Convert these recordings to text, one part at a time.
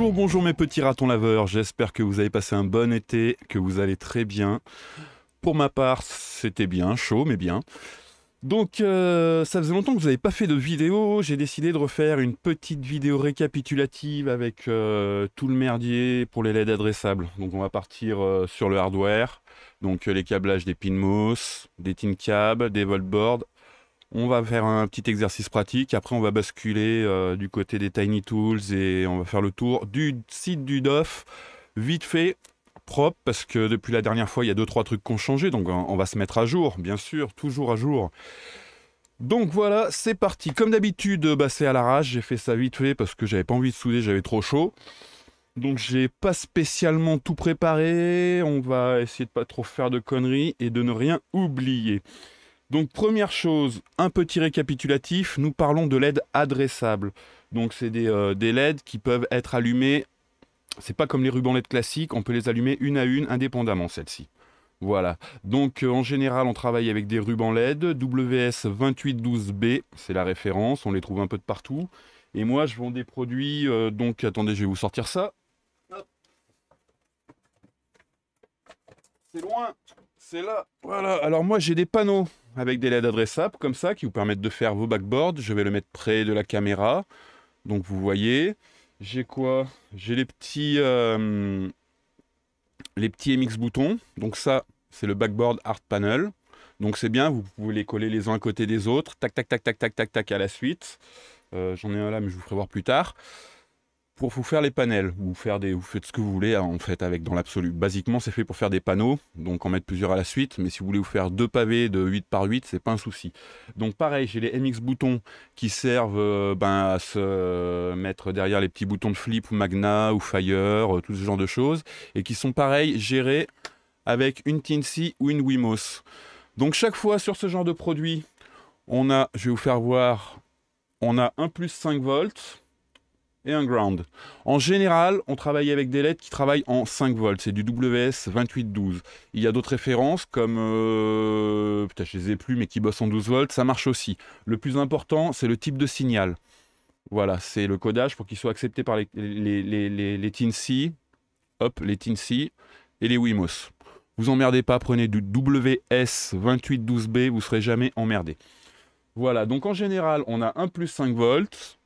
Bonjour, mes petits ratons laveurs, j'espère que vous avez passé un bon été, que vous allez très bien. Pour ma part, c'était bien, chaud mais bien. Donc euh, ça faisait longtemps que vous n'avez pas fait de vidéo, j'ai décidé de refaire une petite vidéo récapitulative avec euh, tout le merdier pour les LED adressables. Donc on va partir euh, sur le hardware, donc les câblages des Pinmos, des tin cabs, des voltboards. On va faire un petit exercice pratique, après on va basculer du côté des Tiny Tools et on va faire le tour du site du DOF, vite fait, propre parce que depuis la dernière fois, il y a deux trois trucs qui ont changé, donc on va se mettre à jour, bien sûr, toujours à jour. Donc voilà, c'est parti. Comme d'habitude, bah, c'est à l'arrache, j'ai fait ça vite fait parce que j'avais pas envie de souder, j'avais trop chaud. Donc j'ai pas spécialement tout préparé, on va essayer de pas trop faire de conneries et de ne rien oublier. Donc première chose, un petit récapitulatif, nous parlons de LED adressable. Donc c'est des, euh, LED qui peuvent être allumés c'est pas comme les rubans LED classiques, on peut les allumer une à une indépendamment celle-ci. Voilà. Donc euh, en général, on travaille avec des rubans LED WS2812B, c'est la référence, on les trouve un peu de partout. Et moi, je vends des produits, euh, donc attendez, je vais vous sortir ça. C'est loin, c'est là. Voilà. Alors moi, j'ai des panneaux avec des LED adressables comme ça qui vous permettent de faire vos backboards. Je vais le mettre près de la caméra. Donc vous voyez. J'ai quoi? J'ai les petits euh, les petits MX boutons. Donc ça, c'est le backboard Art Panel. Donc c'est bien, vous pouvez les coller les uns à côté des autres. Tac, tac, tac, tac, tac, tac, tac à la suite. Euh, j'en ai un là, mais je vous ferai voir plus tard pour vous faire les panels. Vous, faire des, vous faites ce que vous voulez hein, en fait avec dans l'absolu. Basiquement, c'est fait pour faire des panneaux, donc en mettre plusieurs à la suite. Mais si vous voulez vous faire deux pavés de 8 par 8, c'est pas un souci. Donc pareil, j'ai les MX boutons qui servent euh, ben, à se mettre derrière les petits boutons de flip ou magna ou fire, euh, tout ce genre de choses, et qui sont pareil gérés avec une Tinsy ou une Wimos. Donc chaque fois sur ce genre de produit, on a, je vais vous faire voir, on a un plus 5 volts un ground. En général, on travaille avec des LED qui travaillent en 5 volts, c'est du WS 2812. Il y a d'autres références comme, euh, putain je les ai plus, mais qui bossent en 12 volts, ça marche aussi. Le plus important, c'est le type de signal. Voilà, c'est le codage pour qu'il soit accepté par les, les, les, les, TINC, hop, les et les Wimos. Vous emmerdez pas, prenez du WS 2812B, vous serez jamais emmerdé. Voilà, donc en général, on a un plus 5 volts,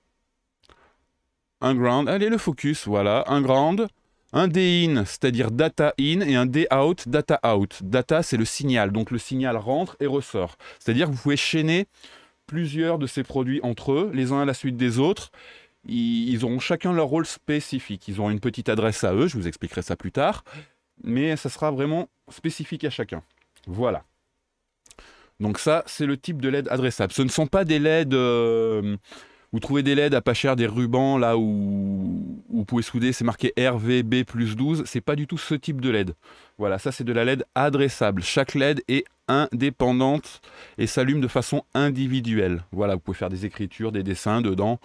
un ground, allez le focus, voilà, un ground, un D-in, c'est-à-dire data in, et un D-out, data out. Data, c'est le signal, donc le signal rentre et ressort. C'est-à-dire que vous pouvez chaîner plusieurs de ces produits entre eux, les uns à la suite des autres. Ils auront chacun leur rôle spécifique. Ils auront une petite adresse à eux, je vous expliquerai ça plus tard, mais ça sera vraiment spécifique à chacun. Voilà. Donc ça, c'est le type de LED adressable. Ce ne sont pas des LED... Euh, vous trouvez des LED à pas cher, des rubans là où, vous pouvez souder, c'est marqué RVB plus 12. C'est pas du tout ce type de LED. Voilà, ça c'est de la LED adressable. Chaque LED est indépendante et s'allume de façon individuelle. Voilà, vous pouvez faire des écritures, des dessins dedans.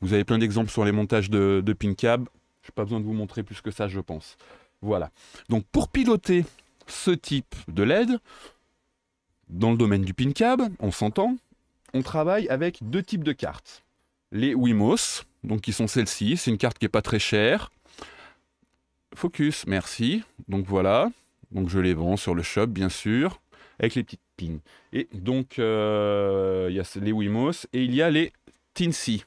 Vous avez plein d'exemples sur les montages de, de PinCab. Je n'ai pas besoin de vous montrer plus que ça, je pense. Voilà. Donc pour piloter ce type de LED, dans le domaine du PinCab, on s'entend, on travaille avec deux types de cartes les Wimos, donc qui sont celles-ci. C'est une carte qui n'est pas très chère. Focus, merci. Donc voilà. Donc je les vends sur le shop, bien sûr, avec les petites pins. Et donc, euh, il y a les Wimos et il y a les Tinsy.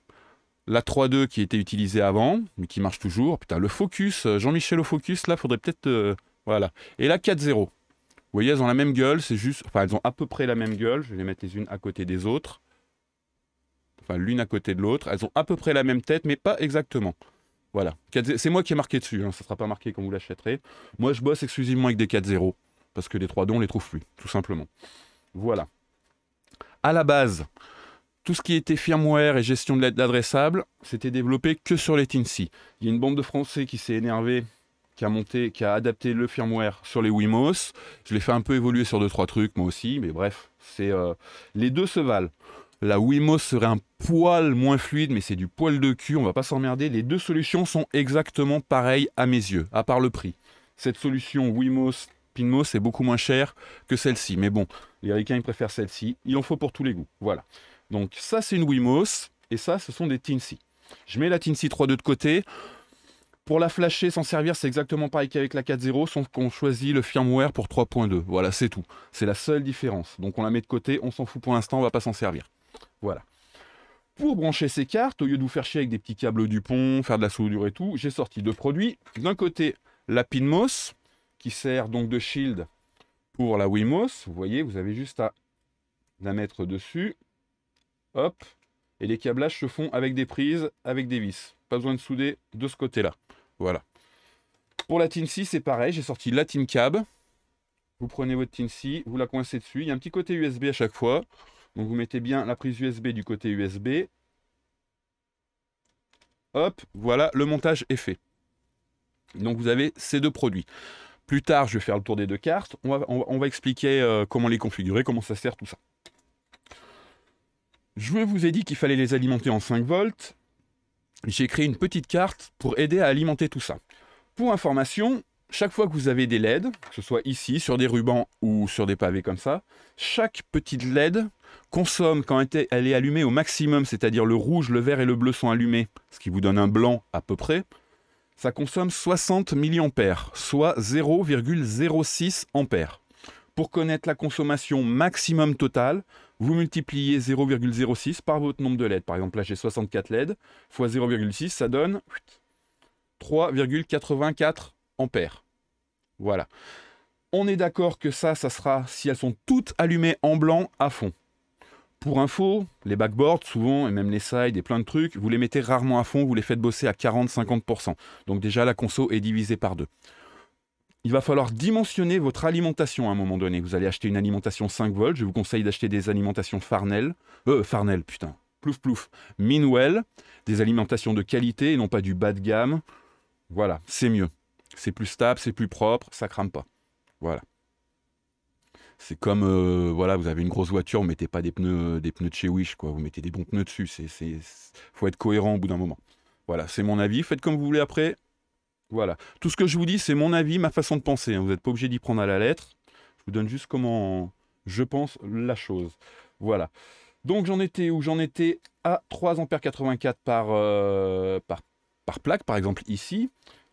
La 3.2 qui était utilisée avant, mais qui marche toujours. Putain, le Focus, euh, Jean-Michel au Focus, là, faudrait peut-être... Euh, voilà. Et la 4.0. Vous voyez, elles ont la même gueule, c'est juste... Enfin, elles ont à peu près la même gueule. Je vais les mettre les unes à côté des autres l'une à côté de l'autre. Elles ont à peu près la même tête, mais pas exactement. Voilà. C'est moi qui ai marqué dessus, hein. ça ne sera pas marqué quand vous l'achèterez. Moi, je bosse exclusivement avec des 4.0, parce que les 3 dons, on les trouve plus, tout simplement. Voilà. À la base, tout ce qui était firmware et gestion de l'aide adressable, c'était développé que sur les Tinsy. Il y a une bande de Français qui s'est énervée, qui a monté, qui a adapté le firmware sur les Wimos. Je l'ai fait un peu évoluer sur deux trois trucs, moi aussi, mais bref, c'est euh, les deux se valent. La Wimos serait un poil moins fluide, mais c'est du poil de cul, on va pas s'emmerder. Les deux solutions sont exactement pareilles à mes yeux, à part le prix. Cette solution Wimos Pinmos est beaucoup moins chère que celle-ci. Mais bon, les ricains ils préfèrent celle-ci. Il en faut pour tous les goûts. Voilà. Donc ça c'est une Wimos et ça ce sont des Tinsy. Je mets la Tinsy 3.2 de côté. Pour la flasher, s'en servir, c'est exactement pareil qu'avec la 4.0, sauf qu'on choisit le firmware pour 3.2. Voilà, c'est tout. C'est la seule différence. Donc on la met de côté, on s'en fout pour l'instant, on va pas s'en servir. Voilà. Pour brancher ces cartes, au lieu de vous faire chier avec des petits câbles du pont, faire de la soudure et tout, j'ai sorti deux produits. D'un côté, la Pinmos, qui sert donc de shield pour la Wimos. Vous voyez, vous avez juste à la mettre dessus. Hop. Et les câblages se font avec des prises, avec des vis. Pas besoin de souder de ce côté-là. Voilà. Pour la TIN-C, c'est pareil. J'ai sorti la TIN Cab. Vous prenez votre TIN-C, vous la coincez dessus. Il y a un petit côté USB à chaque fois. Donc vous mettez bien la prise USB du côté USB. Hop, voilà, le montage est fait. Donc vous avez ces deux produits. Plus tard, je vais faire le tour des deux cartes. On va, expliquer euh, comment les configurer, comment ça sert, tout ça. Je vous ai dit qu'il fallait les alimenter en 5 volts j'ai créé une petite carte pour aider à alimenter tout ça. Pour information, chaque fois que vous avez des LED, que ce soit ici, sur des rubans ou sur des pavés comme ça, chaque petite LED consomme, quand elle est allumée au maximum, c'est-à-dire le rouge, le vert et le bleu sont allumés, ce qui vous donne un blanc à peu près, ça consomme 60 mA, soit 0,06 A. Pour connaître la consommation maximum totale, vous multipliez 0,06 par votre nombre de LED. Par exemple, là j'ai 64 LED, fois 0,6, ça donne 3,84 ampères. Voilà. On est d'accord que ça, ça sera si elles sont toutes allumées en blanc à fond. Pour info, les backboards, souvent, et même les sides et plein de trucs, vous les mettez rarement à fond, vous les faites bosser à 40-50%. Donc déjà, la conso est divisée par deux il va falloir dimensionner votre alimentation à un moment donné. Vous allez acheter une alimentation 5 volts. Je vous conseille d'acheter des alimentations Farnell. Euh, Farnell, putain. Plouf, plouf. Minwell. Des alimentations de qualité et non pas du bas de gamme. Voilà, c'est mieux. C'est plus stable, c'est plus propre, ça crame pas. Voilà. C'est comme, euh, voilà, vous avez une grosse voiture, vous mettez pas des pneus, des pneus de chez Wish, quoi. Vous mettez des bons pneus dessus. C'est, faut être cohérent au bout d'un moment. Voilà, c'est mon avis. Faites comme vous voulez après. Voilà. Tout ce que je vous dis, c'est mon avis, ma façon de penser. Hein. Vous n'êtes pas obligé d'y prendre à la lettre. Je vous donne juste comment je pense la chose. Voilà. Donc j'en étais où? J'en étais à 3 ampères 84 par, euh, par, par plaque, par exemple ici.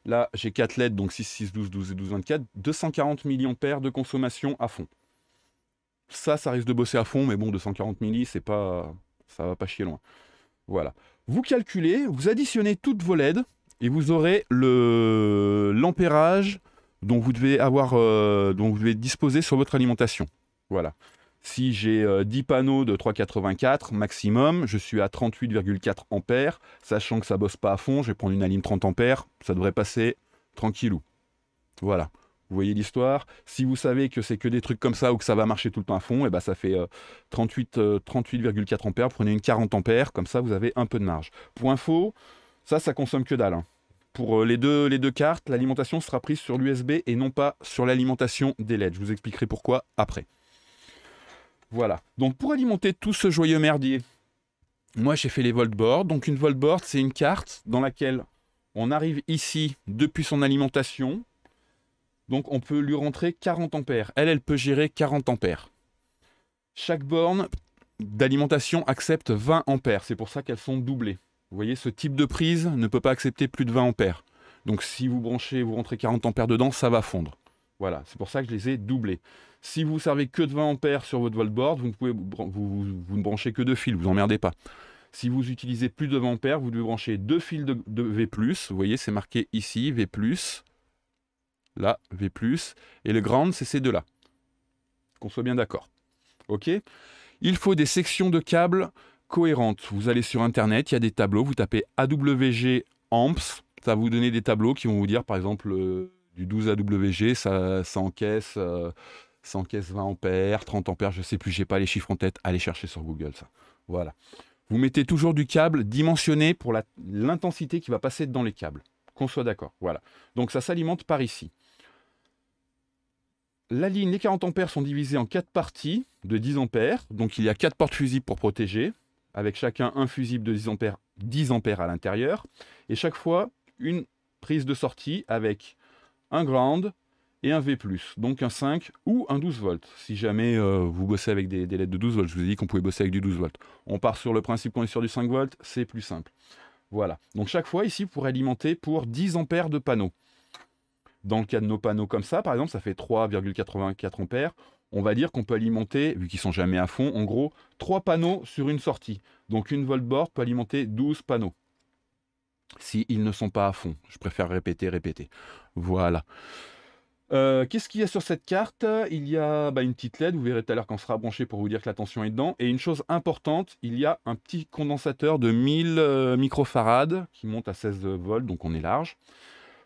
Là, j'ai 4 LED, donc 6, 6, 12, 12 et 12, 24. 240 mAh de consommation à fond. Ça, ça risque de bosser à fond, mais bon, 240 milli, c'est pas, ça va pas chier loin. Voilà. Vous calculez, vous additionnez toutes vos LED et vous aurez l'ampérage dont vous devez avoir euh, dont vous devez disposer sur votre alimentation. Voilà. Si j'ai 10 euh, panneaux de 3,84 maximum, je suis à 38,4 ampères, sachant que ça bosse pas à fond, je vais prendre une alim 30 ampères, ça devrait passer tranquillou. Voilà. Vous voyez l'histoire? Si vous savez que c'est que des trucs comme ça ou que ça va marcher tout le temps à fond, et eh ben ça fait 38,4 euh, ampères. Prenez une 40 ampères, comme ça vous avez un peu de marge. Pour info, ça, ça consomme que dalle. Hein. Pour euh, les deux, les deux cartes, l'alimentation sera prise sur l'USB et non pas sur l'alimentation des LED. Je vous expliquerai pourquoi après. Voilà. Donc pour alimenter tout ce joyeux merdier, moi j'ai fait les voltboards. Donc une voltboard, c'est une carte dans laquelle on arrive ici depuis son alimentation. Donc on peut lui rentrer 40 ampères. Elle, elle peut gérer 40 ampères. Chaque borne d'alimentation accepte 20 ampères. C'est pour ça qu'elles sont doublées. Vous voyez, ce type de prise ne peut pas accepter plus de 20 ampères. Donc si vous branchez, vous rentrez 40 ampères dedans, ça va fondre. Voilà, c'est pour ça que je les ai doublés. Si vous servez que de 20 ampères sur votre voltboard, vous ne, vous, ne branchez que deux fils, vous emmerdez pas. Si vous utilisez plus de 20 ampères, vous devez brancher deux fils de, V+, vous voyez, c'est marqué ici, V+, là, V+, et le ground, c'est ces deux-là. Qu'on soit bien d'accord. OK? Il faut des sections de câbles cohérente. Vous allez sur Internet, il y a des tableaux, vous tapez AWG AMPS, ça va vous donner des tableaux qui vont vous dire, par exemple, euh, du 12 AWG, ça, ça encaisse, euh, ça encaisse 20 ampères, 30 ampères, je sais plus, j'ai pas les chiffres en tête, allez chercher sur Google ça. Voilà. Vous mettez toujours du câble dimensionné pour l'intensité qui va passer dans les câbles. Qu'on soit d'accord. Voilà. Donc ça s'alimente par ici. La ligne, les 40 ampères sont divisés en 4 parties de 10 ampères. Donc il y a 4 portes fusibles pour protéger avec chacun un fusible de 10 ampères, 10 ampères à l'intérieur, et chaque fois une prise de sortie avec un ground et un V+, donc un 5 ou un 12 volts. Si jamais euh, vous bossez avec des, des, LED de 12 volts, je vous ai dit qu'on pouvait bosser avec du 12 volts. On part sur le principe qu'on est sur du 5 volts, c'est plus simple. Voilà. Donc chaque fois, ici, vous pourrez alimenter pour 10 ampères de panneau. Dans le cas de nos panneaux comme ça, par exemple, ça fait 3,84 ampères. On va dire qu'on peut alimenter, vu qu'ils sont jamais à fond, en gros, 3 panneaux sur une sortie. Donc une voltboard peut alimenter 12 panneaux. S'ils ne sont pas à fond. Je préfère répéter, répéter. Voilà. Euh, qu'est-ce qu'il y a sur cette carte? Il y a bah, une petite LED, vous verrez tout à l'heure quand sera branché pour vous dire que la tension est dedans. Et une chose importante, il y a un petit condensateur de 1000 euh, microfarads qui monte à 16 volts, donc on est large.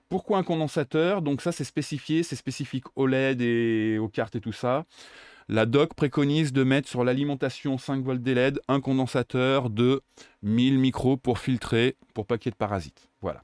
Pourquoi un condensateur? Donc ça c'est spécifié, c'est spécifique au LED et aux cartes et tout ça. La doc préconise de mettre sur l'alimentation 5 volts des LED un condensateur de 1000 micros pour filtrer, pour ait de parasites. Voilà.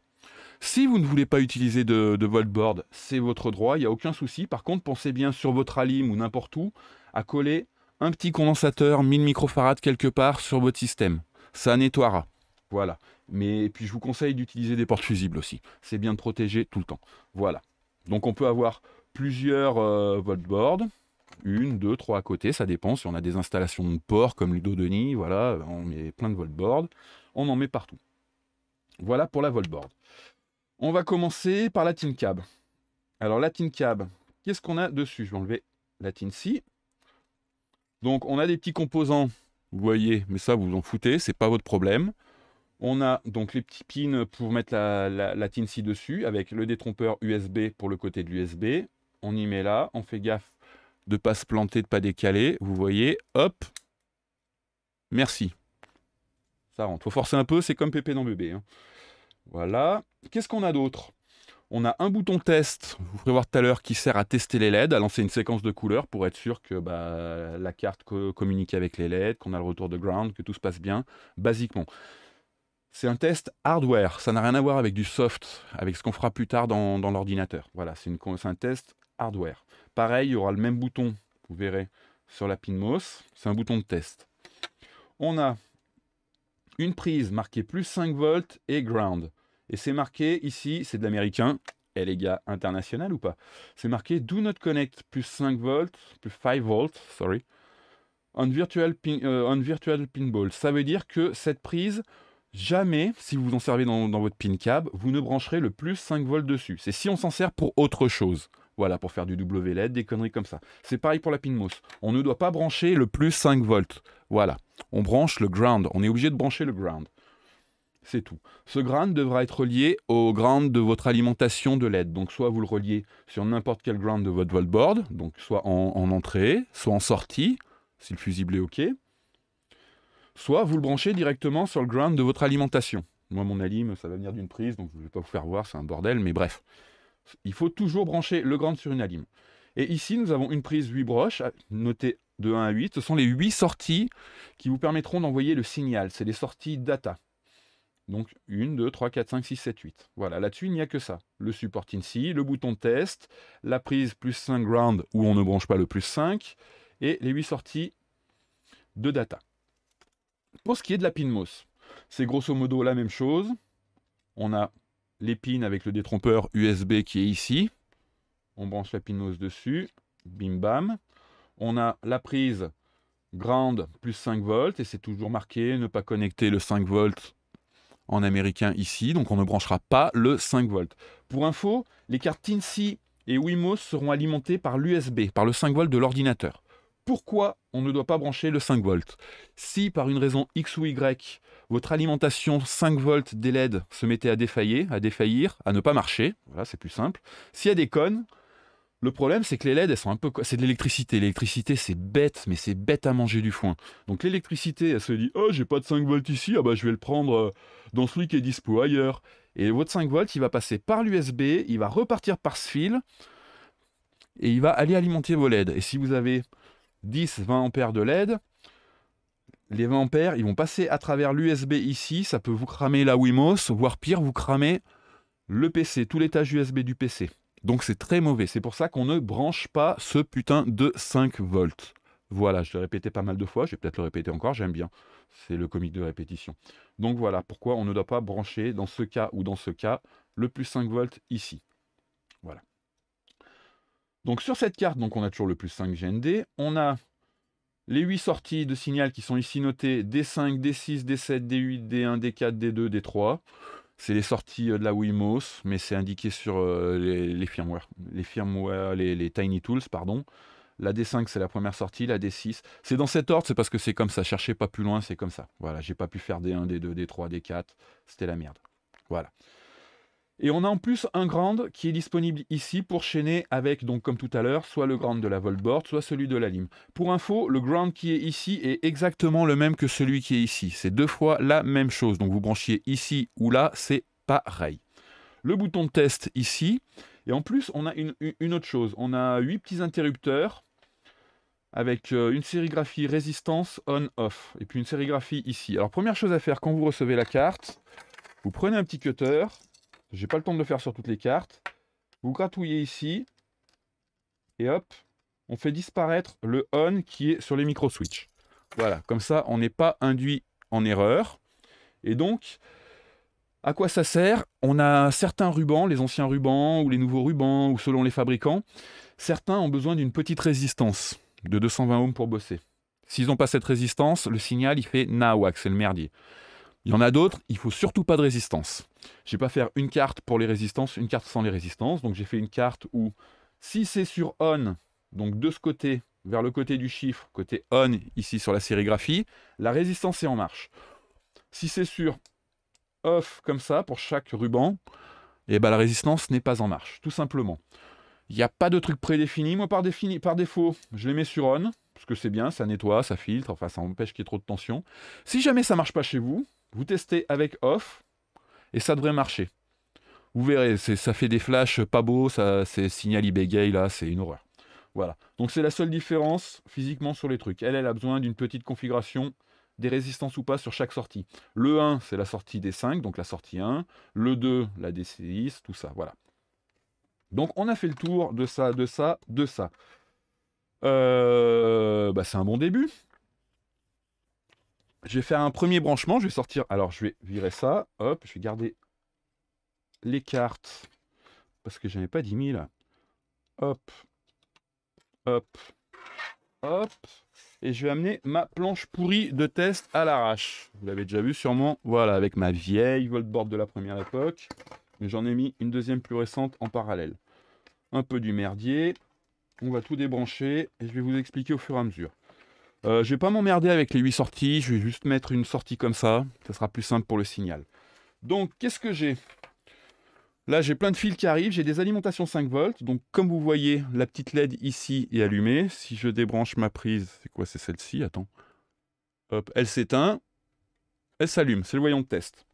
Si vous ne voulez pas utiliser de, de voltboard, c'est votre droit, il n'y a aucun souci. Par contre, pensez bien sur votre alim ou n'importe où à coller un petit condensateur 1000 microfarads quelque part sur votre système. Ça nettoiera. Voilà. Mais puis je vous conseille d'utiliser des portes fusibles aussi. C'est bien de protéger tout le temps. Voilà. Donc on peut avoir plusieurs euh, voltboards. Une, deux, trois à côté, ça dépend. Si on a des installations de port comme Ludo Denis, voilà, on met plein de voltboards. On en met partout. Voilà pour la voltboard. On va commencer par la tin cab. Alors la tin cab, qu'est-ce qu'on a dessus? Je vais enlever la tin C. Donc on a des petits composants, vous voyez, mais ça vous en foutez, c'est pas votre problème. On a donc les petits pins pour mettre la, la, dessus, avec le détrompeur USB pour le côté de l'USB. On y met là, on fait gaffe de ne pas se planter, de ne pas décaler. Vous voyez, hop, merci. Ça rentre. Faut forcer un peu, c'est comme pépé dans bébé. Hein. Voilà. Qu'est-ce qu'on a d'autre? On a un bouton test, vous pourrez voir tout à l'heure, qui sert à tester les LED, à lancer une séquence de couleurs pour être sûr que bah, la carte communique avec les LED, qu'on a le retour de ground, que tout se passe bien, basiquement. C'est un test hardware, ça n'a rien à voir avec du soft, avec ce qu'on fera plus tard dans, l'ordinateur. Voilà, c'est un test hardware. Pareil, il y aura le même bouton, vous verrez, sur la PinMOS, c'est un bouton de test. On a une prise marquée plus 5 volts et ground. Et c'est marqué ici, c'est de l'américain, et les gars, international ou pas? C'est marqué Do not connect plus 5 volts, plus 5 volts, sorry, on virtual, pin, euh, on virtual pinball. Ça veut dire que cette prise, jamais, si vous en servez dans, dans, votre pin cab, vous ne brancherez le plus 5 volts dessus. C'est si on s'en sert pour autre chose. Voilà, pour faire du WLED, des conneries comme ça. C'est pareil pour la PinMOS. On ne doit pas brancher le plus 5 volts. Voilà. On branche le ground. On est obligé de brancher le ground. C'est tout. Ce ground devra être relié au ground de votre alimentation de LED. Donc soit vous le reliez sur n'importe quel ground de votre voltboard, donc soit en, en, entrée, soit en sortie, si le fusible est OK. Soit vous le branchez directement sur le ground de votre alimentation. Moi, mon alim, ça va venir d'une prise, donc je ne vais pas vous faire voir, c'est un bordel, mais bref. Il faut toujours brancher le grand sur une alim. Et ici, nous avons une prise 8 broches, notée de 1 à 8. Ce sont les 8 sorties qui vous permettront d'envoyer le signal. C'est les sorties data. Donc 1, 2, 3, 4, 5, 6, 7, 8. Voilà, là-dessus, il n'y a que ça. Le support INSI, le bouton test, la prise plus 5 ground où on ne branche pas le plus 5, et les 8 sorties de data. Pour ce qui est de la PinMOS, c'est grosso modo la même chose. On a l'épine avec le détrompeur USB qui est ici. On branche la pinose dessus. Bim bam. On a la prise ground plus 5 volts et c'est toujours marqué ne pas connecter le 5 volts en américain ici. Donc on ne branchera pas le 5 volts. Pour info, les cartes Tinsy et Wimos seront alimentées par l'USB, par le 5 volts de l'ordinateur. Pourquoi on ne doit pas brancher le 5 volts? Si par une raison X ou Y, votre alimentation 5 volts des LED se mettait à défaillir, à défaillir, à ne pas marcher, voilà, c'est plus simple. S'il y a des connes, le problème c'est que les LED, sont un peu, c'est de l'électricité. L'électricité, c'est bête, mais c'est bête à manger du foin. Donc l'électricité, elle se dit, oh, j'ai pas de 5 volts ici, ah bah je vais le prendre euh, dans celui qui est dispo ailleurs. Et votre 5 volts, il va passer par l'USB, il va repartir par ce fil, et il va aller alimenter vos LED. Et si vous avez 10, 20 ampères de LED, les 20 ampères, ils vont passer à travers l'USB ici, ça peut vous cramer la Wimos, voire pire, vous cramer le PC, tout l'étage USB du PC. Donc c'est très mauvais, c'est pour ça qu'on ne branche pas ce putain de 5 volts. Voilà, je l'ai répété pas mal de fois, je vais peut-être le répéter encore, j'aime bien. C'est le comique de répétition. Donc voilà, pourquoi on ne doit pas brancher dans ce cas ou dans ce cas le plus 5 volts ici. Voilà. Donc sur cette carte, donc on a toujours le plus 5 GND, on a les 8 sorties de signal qui sont ici notées D5, D6, D7, D8, D1, D4, D2, D3. C'est les sorties euh, de la Wimos, mais c'est indiqué sur euh, les, firmware, les, firmware les, les, Tiny Tools, pardon. La D5, c'est la première sortie, la D6. C'est dans cet ordre, c'est parce que c'est comme ça. Cherchez pas plus loin, c'est comme ça. Voilà, j'ai pas pu faire D1, D2, D3, D4. C'était la merde. Voilà. Et on a en plus un grand qui est disponible ici pour chaîner avec, donc comme tout à l'heure, soit le grand de la Voltboard, soit celui de la lime. Pour info, le ground qui est ici est exactement le même que celui qui est ici. C'est deux fois la même chose. Donc vous branchiez ici ou là, c'est pareil. Le bouton de test ici. Et en plus, on a une, une autre chose. On a huit petits interrupteurs avec euh, une sérigraphie résistance on-off. Et puis une sérigraphie ici. Alors première chose à faire quand vous recevez la carte, vous prenez un petit cutter j'ai pas le temps de le faire sur toutes les cartes. Vous gratouillez ici. Et hop, on fait disparaître le on qui est sur les micro-switch. Voilà, comme ça, on n'est pas induit en erreur. Et donc, à quoi ça sert? On a certains rubans, les anciens rubans ou les nouveaux rubans, ou selon les fabricants, certains ont besoin d'une petite résistance de 220 ohms pour bosser. S'ils n'ont pas cette résistance, le signal il fait nawak, c'est le merdier. Il y en a d'autres, il faut surtout pas de résistance. Je vais pas faire une carte pour les résistances, une carte sans les résistances. Donc j'ai fait une carte où si c'est sur on, donc de ce côté, vers le côté du chiffre, côté on ici sur la sérigraphie, la résistance est en marche. Si c'est sur off comme ça pour chaque ruban, eh ben la résistance n'est pas en marche, tout simplement. Il n'y a pas de truc prédéfini. Moi, par, défaut, je les mets sur on, parce que c'est bien, ça nettoie, ça filtre, enfin ça empêche qu'il y ait trop de tension. Si jamais ça marche pas chez vous, vous testez avec off et ça devrait marcher. Vous verrez, ça fait des flashs pas beaux, c'est signal là, c'est une horreur. Voilà. Donc c'est la seule différence physiquement sur les trucs. Elle, elle a besoin d'une petite configuration des résistances ou pas sur chaque sortie. Le 1, c'est la sortie des 5, donc la sortie 1. Le 2, la D6, tout ça, voilà. Donc on a fait le tour de ça, de ça, de ça. Euh, bah, c'est un bon début je vais faire un premier branchement. Je vais sortir. Alors, je vais virer ça. Hop, je vais garder les cartes. Parce que j'en ai pas 10 000. Hop. Hop. Hop. Et je vais amener ma planche pourrie de test à l'arrache. Vous l'avez déjà vu sûrement. Voilà, avec ma vieille voltboard de la première époque. Mais j'en ai mis une deuxième plus récente en parallèle. Un peu du merdier. On va tout débrancher et je vais vous expliquer au fur et à mesure. Euh, je vais pas m'emmerder avec les 8 sorties, je vais juste mettre une sortie comme ça, ça sera plus simple pour le signal. Donc qu'est-ce que j'ai? Là j'ai plein de fils qui arrivent, j'ai des alimentations 5 volts, donc comme vous voyez la petite LED ici est allumée. Si je débranche ma prise, c'est quoi c'est celle-ci? Attends. Hop, elle s'éteint, elle s'allume, c'est le voyant de test.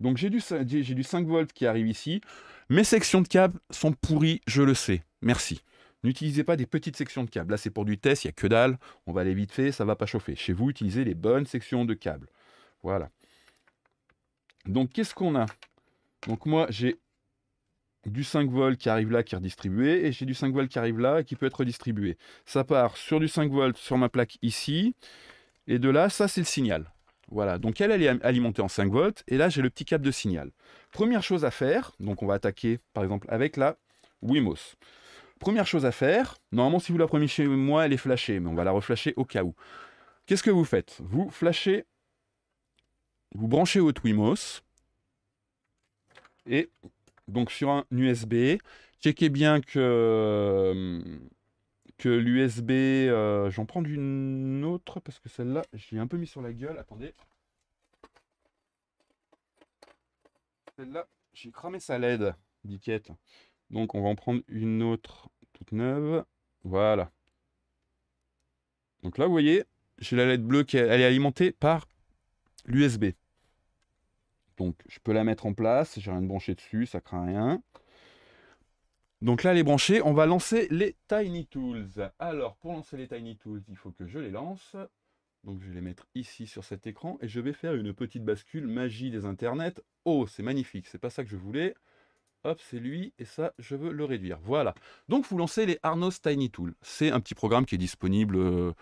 Donc j'ai du, j'ai du 5 volts qui arrive ici. Mes sections de câbles sont pourries, je le sais. Merci. N'utilisez pas des petites sections de câbles. Là, c'est pour du test, il n'y a que dalle. On va aller vite fait, ça ne va pas chauffer. Chez vous, utilisez les bonnes sections de câbles. Voilà. Donc, qu'est-ce qu'on a? Donc, moi, j'ai du 5 volts qui arrive là, qui est redistribué, et j'ai du 5 volts qui arrive là, qui peut être redistribué. Ça part sur du 5 volts sur ma plaque ici, et de là, ça, c'est le signal. Voilà, donc elle, est alimentée en 5 volts, et là, j'ai le petit câble de signal. Première chose à faire, donc on va attaquer, par exemple, avec la Wimos. Première chose à faire, normalement si vous la prenez chez moi, elle est flashée, mais on va la reflasher au cas où. Qu'est-ce que vous faites? Vous flashez, vous branchez votre Wimos, et donc sur un USB, checkez bien que, que l'USB, euh, j'en prends une autre parce que celle-là, j'ai un peu mis sur la gueule, attendez. Celle-là, j'ai cramé sa LED, biquette. Donc on va en prendre une autre toute neuve. Voilà. Donc là, vous voyez, j'ai la LED bleue qui est, alimentée par l'USB. Donc je peux la mettre en place, j'ai rien de branché dessus, ça craint rien. Donc là, elle est branchée, on va lancer les Tiny Tools. Alors, pour lancer les Tiny Tools, il faut que je les lance. Donc je vais les mettre ici sur cet écran et je vais faire une petite bascule magie des internets. Oh, c'est magnifique, c'est pas ça que je voulais. Hop, c'est lui, et ça, je veux le réduire. Voilà. Donc, vous lancez les Arnos Tiny Tools. C'est un petit programme qui est disponible euh,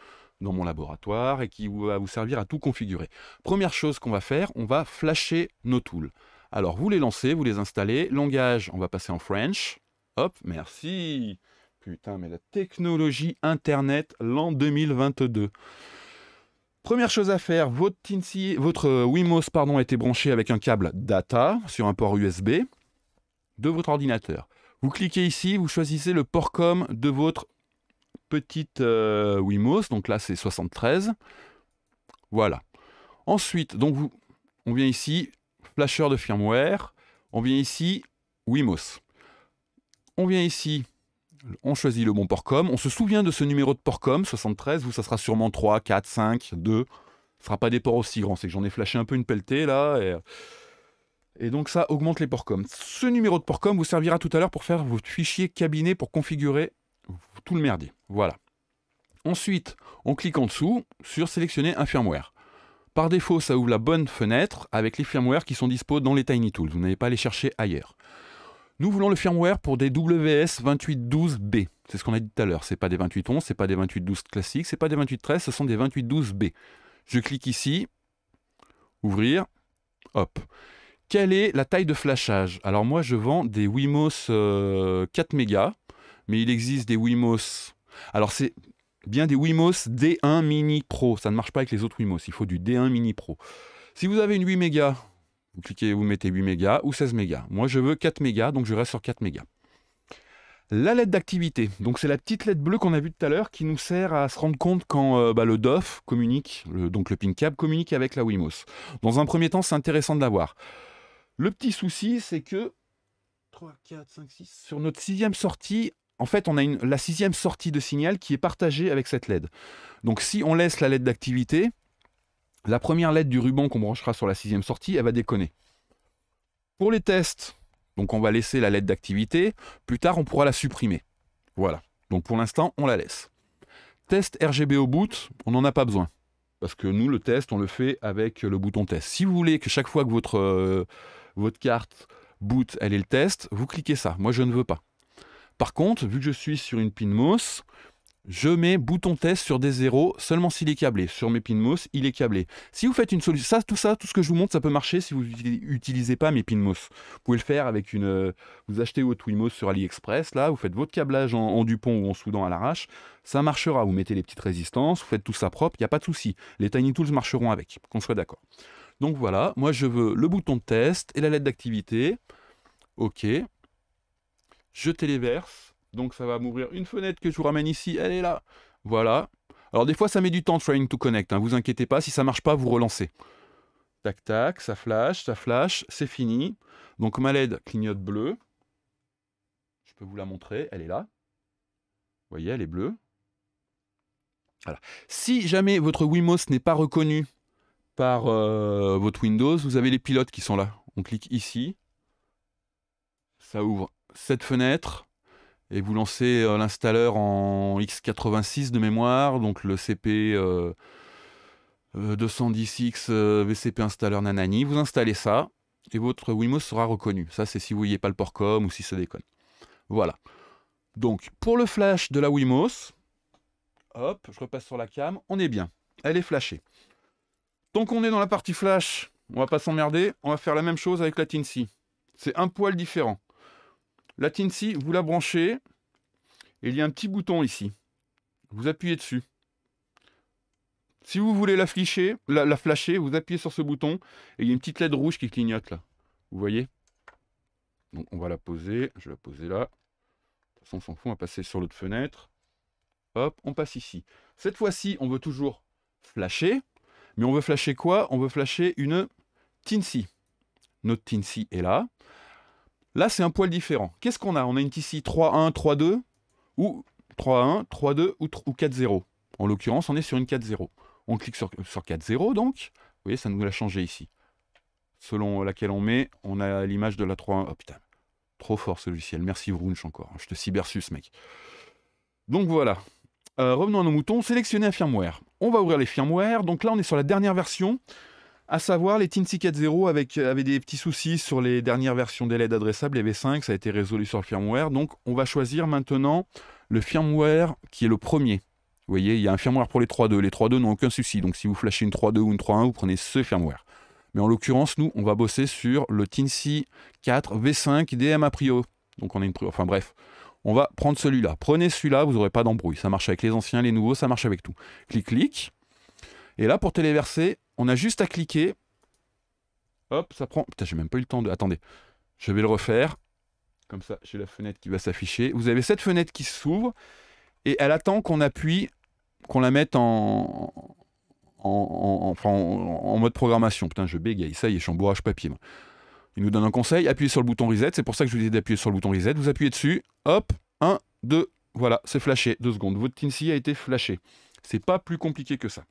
dans mon laboratoire et qui va vous servir à tout configurer. Première chose qu'on va faire, on va flasher nos tools. Alors, vous les lancez, vous les installez. Langage, on va passer en French. Hop, merci. Putain, mais la technologie Internet, l'an 2022. Première chose à faire, votre, votre euh, Wimos pardon, a été branché avec un câble data sur un port USB de votre ordinateur. Vous cliquez ici, vous choisissez le port com de votre petite euh, Wimos, donc là c'est 73. Voilà. Ensuite, donc vous, on vient ici, flasher de firmware, on vient ici, Wimos. On vient ici, on choisit le bon port com, on se souvient de ce numéro de port com, 73, vous ça sera sûrement 3, 4, 5, 2, ce sera pas des ports aussi grands, c'est que j'en ai flashé un peu une pelletée là, et, donc ça augmente les ports com. Ce numéro de port com vous servira tout à l'heure pour faire votre fichier cabinet pour configurer tout le merdier. Voilà. Ensuite, on clique en dessous sur sélectionner un firmware. Par défaut, ça ouvre la bonne fenêtre avec les firmwares qui sont dispo dans les Tiny Tools. Vous n'avez pas à les chercher ailleurs. Nous voulons le firmware pour des WS 2812B. C'est ce qu'on a dit tout à l'heure. C'est pas des 2811, c'est pas des 2812 classiques, c'est pas des 2813, ce sont des 2812B. Je clique ici, ouvrir, hop. Quelle est la taille de flashage? Alors moi, je vends des Wimos 4 euh, mégas mais il existe des Wimos. Alors c'est bien des Wimos D1 Mini Pro. Ça ne marche pas avec les autres Wimos. Il faut du D1 Mini Pro. Si vous avez une 8 mégas, vous cliquez, vous mettez 8 mégas ou 16 mégas. Moi, je veux 4 mégas, donc je reste sur 4 mégas. La LED d'activité, donc c'est la petite LED bleue qu'on a vue tout à l'heure qui nous sert à se rendre compte quand euh, bah, le DOF communique, donc le pin cable communique avec la Wimos. Dans un premier temps, c'est intéressant de l'avoir. Le petit souci, c'est que 3, 4, 5, 6, sur notre sixième sortie, en fait, on a une, la sixième sortie de signal qui est partagée avec cette LED. Donc si on laisse la LED d'activité, la première LED du ruban qu'on branchera sur la sixième sortie, elle va déconner. Pour les tests, donc on va laisser la LED d'activité. Plus tard, on pourra la supprimer. Voilà. Donc pour l'instant, on la laisse. Test RGB au boot, on n'en a pas besoin. Parce que nous, le test, on le fait avec le bouton test. Si vous voulez que chaque fois que votre, euh, votre carte boot, elle est le test, vous cliquez ça. Moi, je ne veux pas. Par contre, vu que je suis sur une PinMOS, je mets bouton test sur des zéros seulement s'il est câblé. Sur mes PinMOS, il est câblé. Si vous faites une solution, ça, tout ça, tout ce que je vous montre, ça peut marcher si vous n'utilisez pas mes PinMOS. Vous pouvez le faire avec une. Euh, vous achetez votre Wimos sur AliExpress, là, vous faites votre câblage en, Dupont ou en soudant à l'arrache, ça marchera. Vous mettez les petites résistances, vous faites tout ça propre, il n'y a pas de souci. Les Tiny Tools marcheront avec, qu'on soit d'accord. Donc voilà, moi je veux le bouton de test et la lettre d'activité. OK je téléverse. Donc ça va m'ouvrir une fenêtre que je vous ramène ici, elle est là. Voilà. Alors des fois ça met du temps trying to connect, hein. vous inquiétez pas, si ça marche pas, vous relancez. Tac tac, ça flash, ça flash, c'est fini. Donc ma LED clignote bleu. Je peux vous la montrer, elle est là. Vous voyez, elle est bleue. Voilà. Si jamais votre Wimos n'est pas reconnu par euh, votre Windows, vous avez les pilotes qui sont là. On clique ici. Ça ouvre cette fenêtre et vous lancez euh, l'installeur en x86 de mémoire, donc le CP 210X euh, VCP installeur Nanani. Vous installez ça et votre Wimos sera reconnu. Ça, c'est si vous voyez pas le port com ou si ça déconne. Voilà. Donc, pour le flash de la Wimos, hop, je repasse sur la cam, on est bien. Elle est flashée. Donc, on est dans la partie flash, on va pas s'emmerder, on va faire la même chose avec la Tinsy. C'est un poil différent. La Tinsy, vous la branchez. Il y a un petit bouton ici. Vous appuyez dessus. Si vous voulez la, flasher, la, flasher, vous appuyez sur ce bouton et il y a une petite LED rouge qui clignote là. Vous voyez? Donc on va la poser. Je vais la poser là. De toute façon, on s'en fout, on va passer sur l'autre fenêtre. Hop, on passe ici. Cette fois-ci, on veut toujours flasher. Mais on veut flasher quoi? On veut flasher une Tinsy. Notre Tinsy est là. Là, c'est un poil différent. Qu'est-ce qu'on a? On a une ici 3-1, 3-2, ou 3-1, 3-2 ou, 4-0. En l'occurrence, on est sur une 4-0. On clique sur, sur 4-0, donc. Vous voyez, ça nous l'a changé ici. Selon laquelle on met, on a l'image de la 3-1. Oh putain, trop fort ce logiciel. Merci Vrunch encore. Je te cybersus, mec. Donc voilà. Euh, revenons à nos moutons. Sélectionner un firmware. On va ouvrir les firmware. Donc là, on est sur la dernière version à savoir les Tinsy 4.0 avec, euh, avait des petits soucis sur les dernières versions des LED adressables, il y avait 5, ça a été résolu sur le firmware. Donc on va choisir maintenant le firmware qui est le premier. Vous voyez, il y a un firmware pour les 3.2. Les 3.2 n'ont aucun souci. Donc si vous flashez une 3.2 ou une 3.1, vous prenez ce firmware. Mais en l'occurrence, nous, on va bosser sur le Tinsy 4 V5 DM Aprio. Donc on a une enfin bref, On va prendre celui-là. Prenez celui-là, vous n'aurez pas d'embrouille. Ça marche avec les anciens, les nouveaux, ça marche avec tout. Clic, clic. Et là, pour téléverser, on a juste à cliquer. Hop, ça prend. Putain, j'ai même pas eu le temps de. Attendez. Je vais le refaire. Comme ça, j'ai la fenêtre qui va s'afficher. Vous avez cette fenêtre qui s'ouvre et elle attend qu'on appuie, qu'on la mette en, en, en, mode programmation. Putain, je bégaye. Ça y est, je suis en bourrage papier. Il nous donne un conseil, appuyez sur le bouton reset. C'est pour ça que je vous dis d'appuyer sur le bouton reset. Vous appuyez dessus. Hop, 1, 2, voilà, c'est flashé. Deux secondes. Votre Tinsy a été flashé. C'est pas plus compliqué que ça.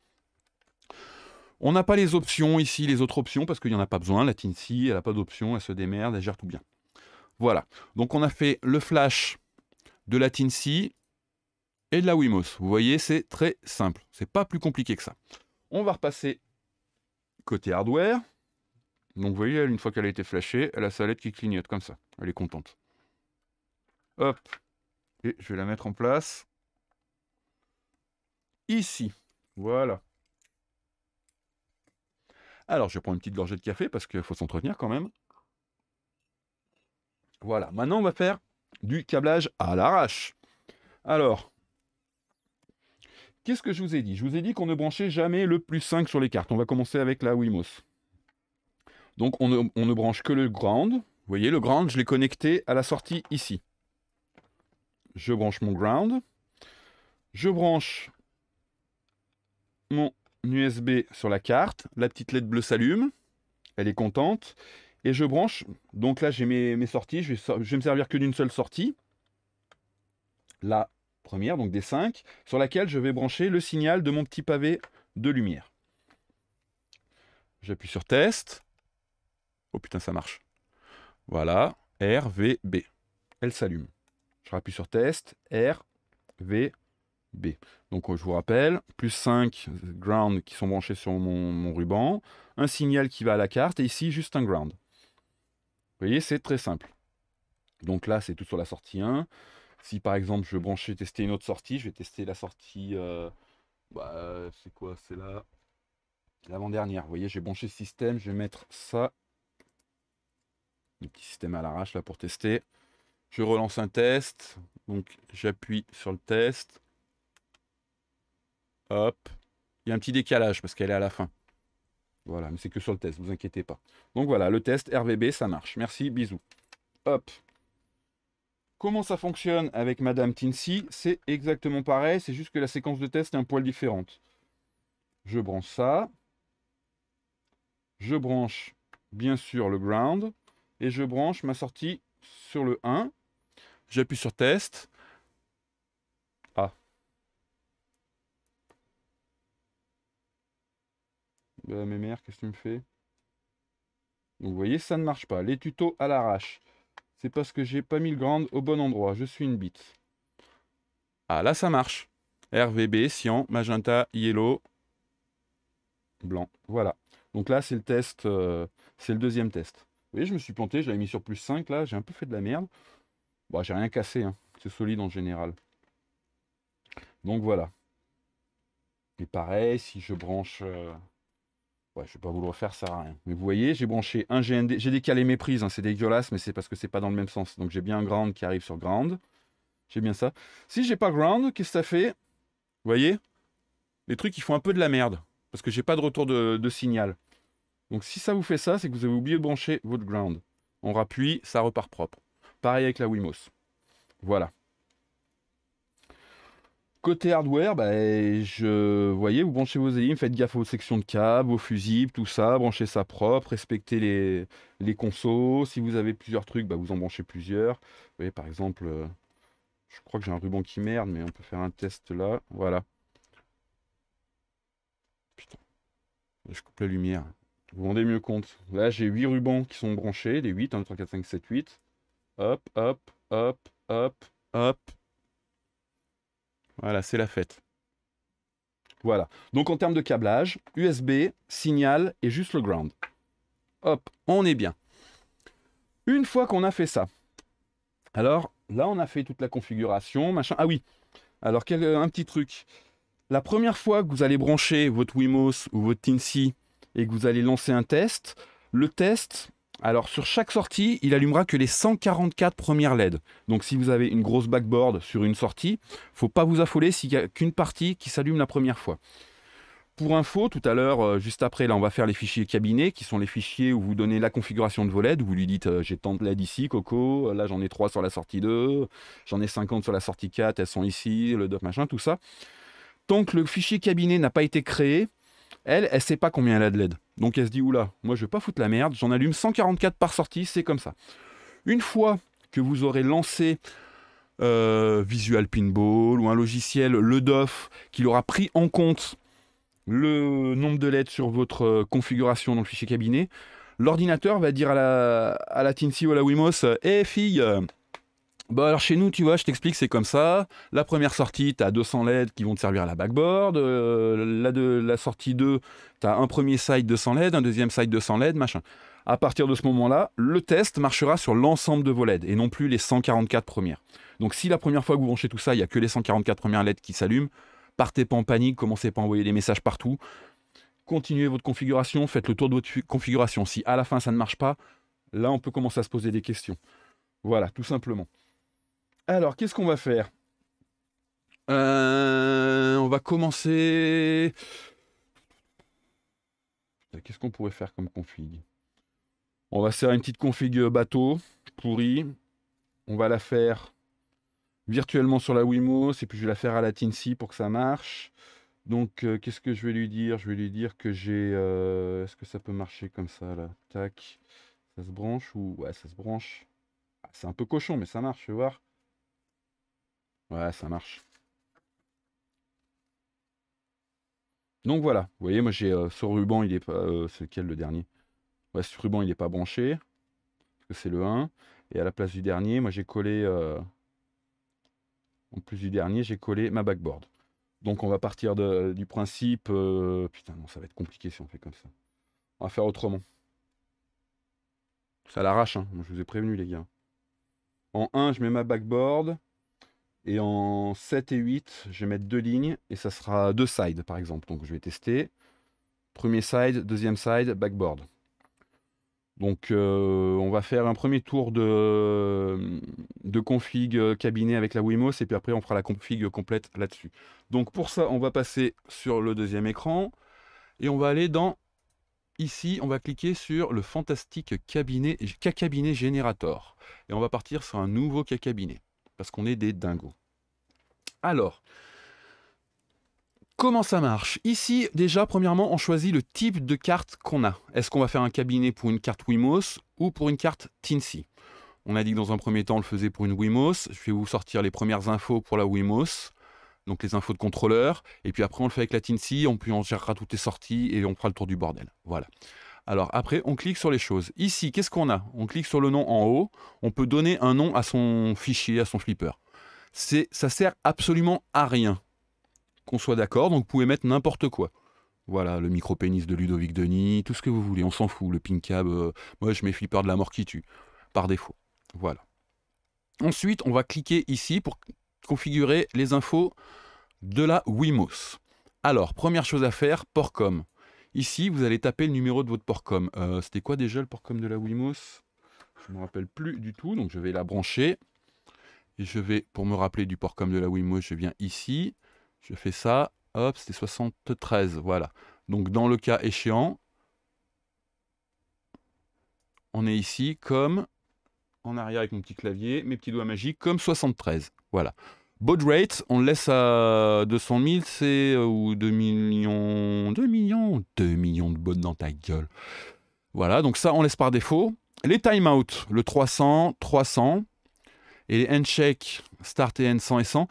On n'a pas les options ici, les autres options, parce qu'il n'y en a pas besoin. La Tinsy, elle n'a pas d'options, elle se démerde, elle gère tout bien. Voilà. Donc on a fait le flash de la Tinsy et de la Wimos. Vous voyez, c'est très simple. C'est pas plus compliqué que ça. On va repasser côté hardware. Donc vous voyez, une fois qu'elle a été flashée, elle a sa lettre qui clignote comme ça. Elle est contente. Hop. Et je vais la mettre en place. Ici. Voilà. Alors, je prendre une petite gorgée de café parce qu'il faut s'entretenir quand même. Voilà, maintenant on va faire du câblage à l'arrache. Alors, qu'est-ce que je vous ai dit? Je vous ai dit qu'on ne branchait jamais le plus 5 sur les cartes. On va commencer avec la Wimos. Donc on ne, branche que le ground. Vous voyez, le ground, je l'ai connecté à la sortie ici. Je branche mon ground. Je branche mon USB sur la carte. La petite LED bleue s'allume. Elle est contente et je branche. Donc là, j'ai mes, sorties. Je vais, je vais me servir que d'une seule sortie. La première, donc des 5, sur laquelle je vais brancher le signal de mon petit pavé de lumière. J'appuie sur test. Oh putain, ça marche. Voilà, R, V, B. Elle s'allume. Je rappuie sur test, R, V, B. Donc je vous rappelle, plus 5 ground qui sont branchés sur mon, ruban, un signal qui va à la carte, et ici juste un ground. Vous voyez, c'est très simple. Donc là, c'est tout sur la sortie 1. Si par exemple je veux brancher, tester une autre sortie, je vais tester la sortie. Euh, bah, c'est quoi C'est là. L'avant-dernière. Vous voyez, j'ai branché système. Je vais mettre ça. Un petit système à l'arrache là pour tester. Je relance un test. Donc j'appuie sur le test. Hop. Il y a un petit décalage parce qu'elle est à la fin. Voilà, mais c'est que sur le test, vous inquiétez pas. Donc voilà, le test RVB, ça marche. Merci, bisous. Hop. Comment ça fonctionne avec Madame Tinsy C'est exactement pareil, c'est juste que la séquence de test est un poil différente. Je branche ça. Je branche bien sûr le ground. Et je branche ma sortie sur le 1. J'appuie sur test. Bah, mes mères, qu'est-ce que tu me fais? Vous voyez, ça ne marche pas. Les tutos à l'arrache. C'est parce que j'ai pas mis le grand au bon endroit. Je suis une bite. Ah, là, ça marche. RVB, cyan, magenta, yellow, blanc. Voilà. Donc là, c'est le test. Euh, c'est le deuxième test. Vous voyez, je me suis planté. Je l'avais mis sur plus 5. Là, j'ai un peu fait de la merde. Bon, j'ai rien cassé. Hein. C'est solide en général. Donc voilà. Et pareil, si je branche... Euh, Ouais, je vais pas vous le refaire, ça sert à rien. Mais vous voyez, j'ai branché un GND. J'ai décalé mes prises, hein, c'est dégueulasse, mais c'est parce que c'est pas dans le même sens. Donc j'ai bien un ground qui arrive sur ground. J'ai bien ça. Si j'ai pas ground, qu'est-ce que ça fait? Vous voyez? Les trucs, qui font un peu de la merde. Parce que j'ai pas de retour de, signal. Donc si ça vous fait ça, c'est que vous avez oublié de brancher votre ground. On rappuie, ça repart propre. Pareil avec la Wimos. Voilà. Côté hardware, bah, je, vous voyez, vous branchez vos élimes, faites gaffe aux sections de câbles, aux fusibles, tout ça, branchez ça propre, respectez les, les consos. Si vous avez plusieurs trucs, bah, vous en branchez plusieurs. Vous voyez, par exemple, euh, je crois que j'ai un ruban qui merde, mais on peut faire un test là. Voilà. Putain, je coupe la lumière? Vous vous rendez mieux compte. Là, j'ai 8 rubans qui sont branchés, des 8, 1, 2, 3, 4, 5, 7, 8. Hop, hop, hop, hop, hop, voilà, c'est la fête. Voilà. Donc en termes de câblage, USB, signal et juste le ground. Hop, on est bien. Une fois qu'on a fait ça, alors là on a fait toute la configuration. Ah oui, alors quel, un petit truc. La première fois que vous allez brancher votre Wimos ou votre Tinsy et que vous allez lancer un test, le test, Alors sur chaque sortie, il allumera que les 144 premières LED. Donc si vous avez une grosse backboard sur une sortie, faut pas vous affoler s'il n'y a qu'une partie qui s'allume la première fois. Pour info, tout à l'heure, euh, juste après, là, on va faire les fichiers cabinets, qui sont les fichiers où vous donnez la configuration de vos LED. Vous lui dites, euh, j'ai tant de LED ici, Coco, là j'en ai 3 sur la sortie 2, j'en ai 50 sur la sortie 4, elles sont ici, le doc machin, tout ça. Tant que le fichier cabinet n'a pas été créé, elle, elle sait pas combien elle a de LED. Donc elle se dit, oula, moi je vais pas foutre la merde, j'en allume 144 par sortie, c'est comme ça. Une fois que vous aurez lancé euh, Visual Pinball ou un logiciel, le DOF, qui aura pris en compte le nombre de LED sur votre euh, configuration dans le fichier cabinet, l'ordinateur va dire à la, à la ou à la Wimos Hé fille, bah alors chez nous, tu vois, je t'explique, c'est comme ça. La première sortie, tu as 200 LED qui vont te servir à la backboard. Euh, la, la sortie 2, tu as un premier side 200 LED, un deuxième side 200 LED, machin. À partir de ce moment-là, le test marchera sur l'ensemble de vos LED et non plus les 144 premières. Donc si la première fois que vous branchez tout ça, il n'y a que les 144 premières LED qui s'allument, partez pas en panique, commencez pas à envoyer des messages partout. Continuez votre configuration, faites le tour de votre configuration. Si à la fin ça ne marche pas, là on peut commencer à se poser des questions. Voilà, tout simplement. Alors, qu'est-ce qu'on va faire? Euh, On va commencer... Qu'est-ce qu'on pourrait faire comme config? On va faire une petite config bateau, pourri. On va la faire virtuellement sur la Wimos, et puis je vais la faire à la Tinsy pour que ça marche. Donc, euh, qu'est-ce que je vais lui dire? Je vais lui dire que j'ai... Euh, est-ce que ça peut marcher comme ça, là? Tac. Ça se branche ou... Ouais, ça se branche. Ah, c'est un peu cochon, mais ça marche, je vais voir. Ouais, ça marche. Donc voilà, vous voyez, moi j'ai euh, ce ruban, il est pas. Euh, c'est lequel le dernier? Ouais, ce ruban il n'est pas branché. Parce que c'est le 1. Et à la place du dernier, moi j'ai collé. Euh, en plus du dernier, j'ai collé ma backboard. Donc on va partir du principe. putain, non, ça va être compliqué si on fait comme ça. On va faire autrement. Ça l'arrache, hein. Je vous ai prévenu, les gars. En 1, je mets ma backboard. Et en 7 et 8, je vais mettre deux lignes et ça sera deux sides par exemple. Donc je vais tester. Premier side, deuxième side, backboard. Donc euh, on va faire un premier tour de, config cabinet avec la Wimos et puis après on fera la config complète là-dessus. Donc pour ça on va passer sur le deuxième écran et on va aller dans ici on va cliquer sur le fantastique cabinet K-cabinet et on va partir sur un nouveau K-cabinet parce qu'on est des dingos. Alors, comment ça marche? Ici, déjà, premièrement, on choisit le type de carte qu'on a. Est-ce qu'on va faire un cabinet pour une carte Wimos ou pour une carte Tinsy On a dit que dans un premier temps, on le faisait pour une Wimos. Je vais vous sortir les premières infos pour la Wimos donc les infos de contrôleur, et puis après on le fait avec la Tinsy, on, on gérera toutes les sorties et on fera le tour du bordel. Voilà. Alors après, on clique sur les choses. Ici, qu'est-ce qu'on a? On clique sur le nom en haut. On peut donner un nom à son fichier, à son flipper. Ça sert absolument à rien. Qu'on soit d'accord, donc vous pouvez mettre n'importe quoi. Voilà, le micro-pénis de Ludovic Denis, tout ce que vous voulez, on s'en fout. Le pink cab, euh, moi je mets flipper de la mort qui tue, par défaut. Voilà. Ensuite, on va cliquer ici pour configurer les infos de la Wimos. Alors, première chose à faire, Portcom. Ici, vous allez taper le numéro de votre Portcom. Euh, c'était quoi déjà le Portcom de la Wimos? Je ne me rappelle plus du tout, donc je vais la brancher. Et je vais, pour me rappeler du Portcom de la Wimos, je viens ici. Je fais ça. Hop, c'était 73. Voilà. Donc dans le cas échéant, on est ici comme en arrière avec mon petit clavier, mes petits doigts magiques, comme 73. Voilà. Baud rate, on le laisse à 200 000, c'est euh, ou 2 millions, 2 millions, 2 millions de bottes dans ta gueule. Voilà, donc ça on laisse par défaut. Les timeout, le 300, 300, et les handshake, start et end 100 et 100.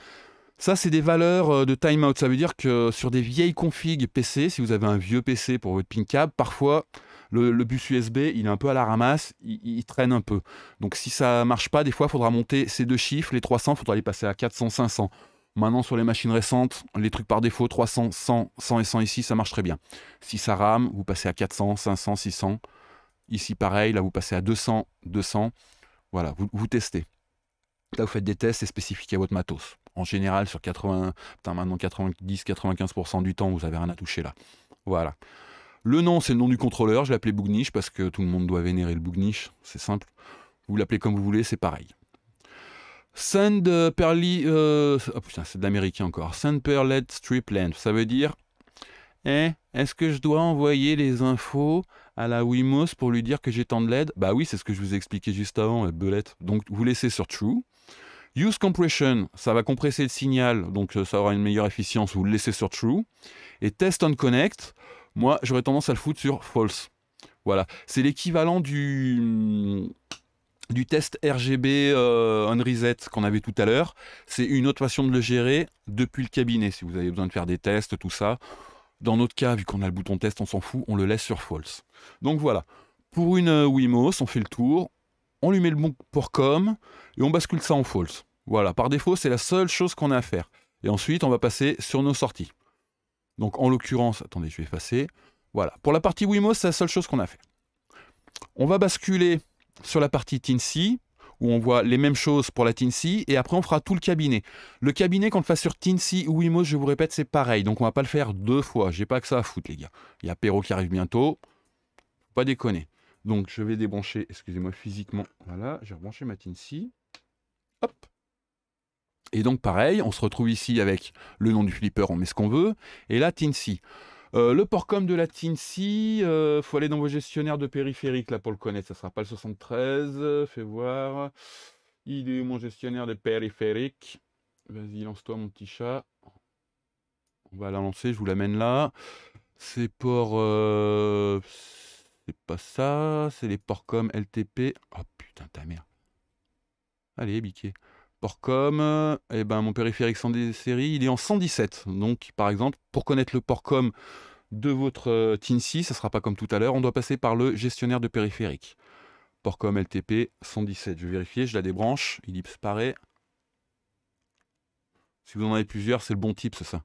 Ça, c'est des valeurs euh, de timeout. Ça veut dire que sur des vieilles configs PC, si vous avez un vieux PC pour votre pin cab, parfois le, bus USB, il est un peu à la ramasse, il, traîne un peu. Donc si ça marche pas, des fois, il faudra monter ces deux chiffres, les 300, il faudra les passer à 400, 500. Maintenant, sur les machines récentes, les trucs par défaut, 300, 100, 100 et 100 ici, ça marche très bien. Si ça rame, vous passez à 400, 500, 600. Ici, pareil, là, vous passez à 200, 200. Voilà, vous, testez. Là, vous faites des tests, c'est spécifique à votre matos. En général, sur 80, maintenant 90-95% du temps, vous n'avez rien à toucher là. Voilà. Le nom, c'est le nom du contrôleur. Je l'ai appelé Bougniche parce que tout le monde doit vénérer le Bougniche. C'est simple. Vous l'appelez comme vous voulez, c'est pareil. Send Perly. Euh, oh putain, c'est de l'américain encore. Send Perlet Strip Length. Ça veut dire. Eh, est-ce que je dois envoyer les infos à la Wimos pour lui dire que j'ai tant de LED Bah oui, c'est ce que je vous ai expliqué juste avant, belette. Donc vous laissez sur True. Use Compression, ça va compresser le signal, donc euh, ça aura une meilleure efficience, vous le laissez sur True. Et Test on Connect, moi j'aurais tendance à le foutre sur False. Voilà, c'est l'équivalent du, du test RGB euh, qu'on avait tout à l'heure. C'est une autre façon de le gérer depuis le cabinet, si vous avez besoin de faire des tests, tout ça. Dans notre cas, vu qu'on a le bouton test, on s'en fout, on le laisse sur false. Donc voilà, pour une euh, Wimos, on fait le tour, on lui met le bon pour com et on bascule ça en false. Voilà, par défaut, c'est la seule chose qu'on a à faire. Et ensuite, on va passer sur nos sorties. Donc en l'occurrence, attendez, je vais effacer. Voilà, pour la partie Wimos, c'est la seule chose qu'on a fait. On va basculer sur la partie Tinsy, où on voit les mêmes choses pour la Tinsy, et après on fera tout le cabinet. Le cabinet, qu'on le fasse sur Tinsy ou Wimos, je vous répète, c'est pareil. Donc on va pas le faire deux fois. J'ai pas que ça à foutre, les gars. Il y a Perro qui arrive bientôt. pas déconner. Donc je vais débrancher, excusez-moi, physiquement. Voilà, j'ai rebranché ma Tinsy. Hop. Et donc pareil, on se retrouve ici avec le nom du flipper, on met ce qu'on veut. Et là, Tinsy. Euh, le port com de la Tinsy, il euh, faut aller dans vos gestionnaires de périphériques là pour le connaître. Ça sera pas le 73. Fais voir. Il est mon gestionnaire de périphériques? Vas-y, lance-toi mon petit chat. On va la lancer, je vous l'amène là. C'est pour... Euh, c'est pas ça, c'est les ports com LTP. Oh putain, ta mère. Allez, biquet. Portcom, eh ben, mon périphérique sans des séries, il est en 117. Donc, par exemple, pour connaître le Portcom de votre euh, Tinsy, ça ne sera pas comme tout à l'heure, on doit passer par le gestionnaire de périphérique. Portcom LTP 117. Je vais vérifier, je la débranche, il disparaît. Si vous en avez plusieurs, c'est le bon type, c'est ça.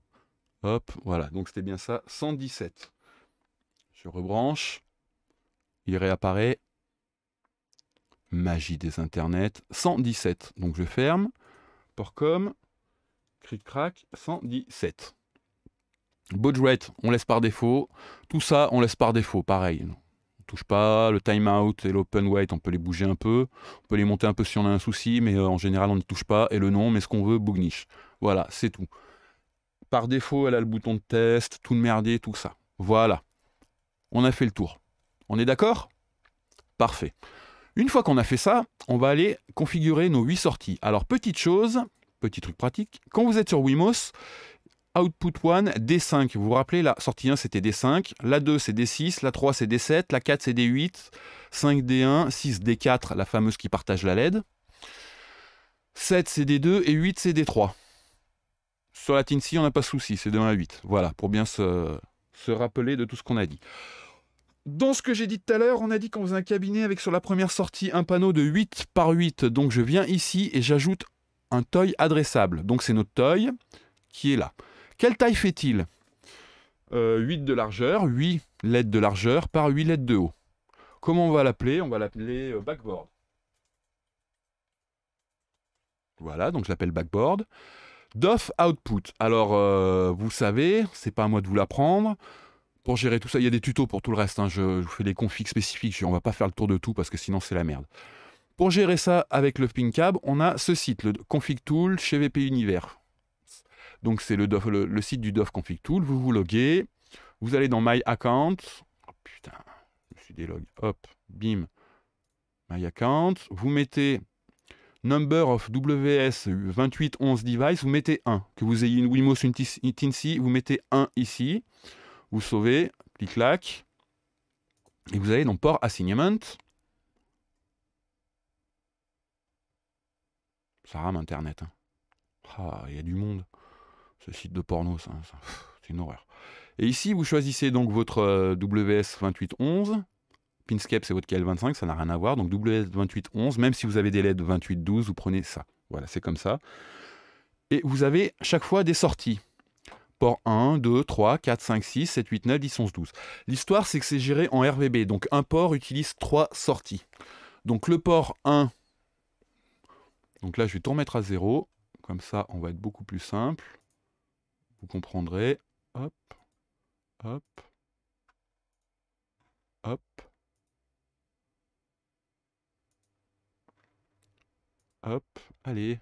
Hop, voilà, donc c'était bien ça, 117. Je rebranche, il réapparaît, Magie des internets, 117. Donc je ferme. Portcom, cric-crac, 117. Baud on laisse par défaut. Tout ça, on laisse par défaut, pareil. On touche pas. Le timeout et l'open weight, on peut les bouger un peu. On peut les monter un peu si on a un souci, mais euh, en général, on n'y touche pas. Et le nom, mais ce qu'on veut, Bougniche. Voilà, c'est tout. Par défaut, elle a le bouton de test, tout le merdier, tout ça. Voilà. On a fait le tour. On est d'accord? Parfait. Une fois qu'on a fait ça, on va aller configurer nos 8 sorties. Alors, petite chose, petit truc pratique, quand vous êtes sur Wimos, Output 1, D5. Vous vous rappelez, la sortie 1 c'était D5, la 2 c'est D6, la 3 c'est D7, la 4 c'est D8, 5 D1, 6 D4, la fameuse qui partage la LED, 7 c'est D2 et 8 c'est D3. Sur la Tinsy, on n'a pas de souci, c'est de 1 à 8. Voilà, pour bien se, se rappeler de tout ce qu'on a dit. Dans ce que j'ai dit tout à l'heure, on a dit qu'on faisait un cabinet avec sur la première sortie un panneau de 8 par 8. Donc je viens ici et j'ajoute un toy adressable. Donc c'est notre toy qui est là. Quelle taille fait-il? 8 euh, de largeur, 8 LED de largeur par 8 LED de haut. Comment on va l'appeler? On va l'appeler euh, backboard. Voilà, donc je l'appelle backboard. DOF output. Alors, euh, vous savez, c'est pas à moi de vous l'apprendre pour gérer tout ça. Il y a des tutos pour tout le reste. Hein. Je, vous fais des configs spécifiques. On va pas faire le tour de tout parce que sinon c'est la merde. Pour gérer ça avec le PinCab, on a ce site, le Config Tool chez VP Univers. Donc c'est le, site du DOF Config Tool. Vous vous loguez. Vous allez dans My Account. Oh putain, je suis délog. Hop, bim. My Account. Vous mettez number of WS 2811 device. Vous mettez 1. Que vous ayez une Wimos, une Tinsy, vous mettez 1 ici vous sauvez, clic-clac, et vous allez dans port assignment. Ça rame Internet. Hein. Ah, il y a du monde. Ce site de porno, c'est une horreur. Et ici, vous choisissez donc votre euh, WS2811. Pinscape, c'est votre KL25, ça n'a rien à voir. Donc WS2811, même si vous avez des LED 2812, vous prenez ça. Voilà, c'est comme ça. Et vous avez chaque fois des sorties port 1, 2, 3, 4, 5, 6, 7, 8, 9, 10, 11, 12. L'histoire, c'est que c'est géré en RVB. Donc un port utilise trois sorties. Donc le port 1, donc là je vais tout remettre à 0. Comme ça, on va être beaucoup plus simple. Vous comprendrez. Hop, hop. Hop. Hop, allez.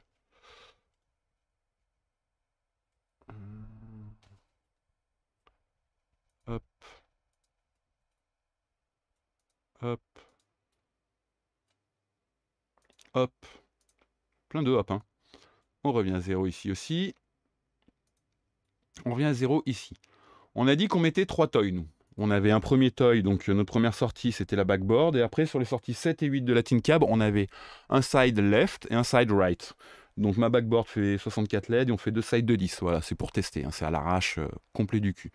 Hop. Hop. Plein de hop. Hein. On revient à 0 ici aussi. On revient à 0 ici. On a dit qu'on mettait trois toys, nous. On avait un premier toy, donc euh, notre première sortie, c'était la backboard. Et après, sur les sorties 7 et 8 de la Tin Cab, on avait un side left et un side right. Donc ma backboard fait 64 LED et on fait deux sides de 10. Voilà, c'est pour tester. Hein. c'est à l'arrache, euh, complet du cul.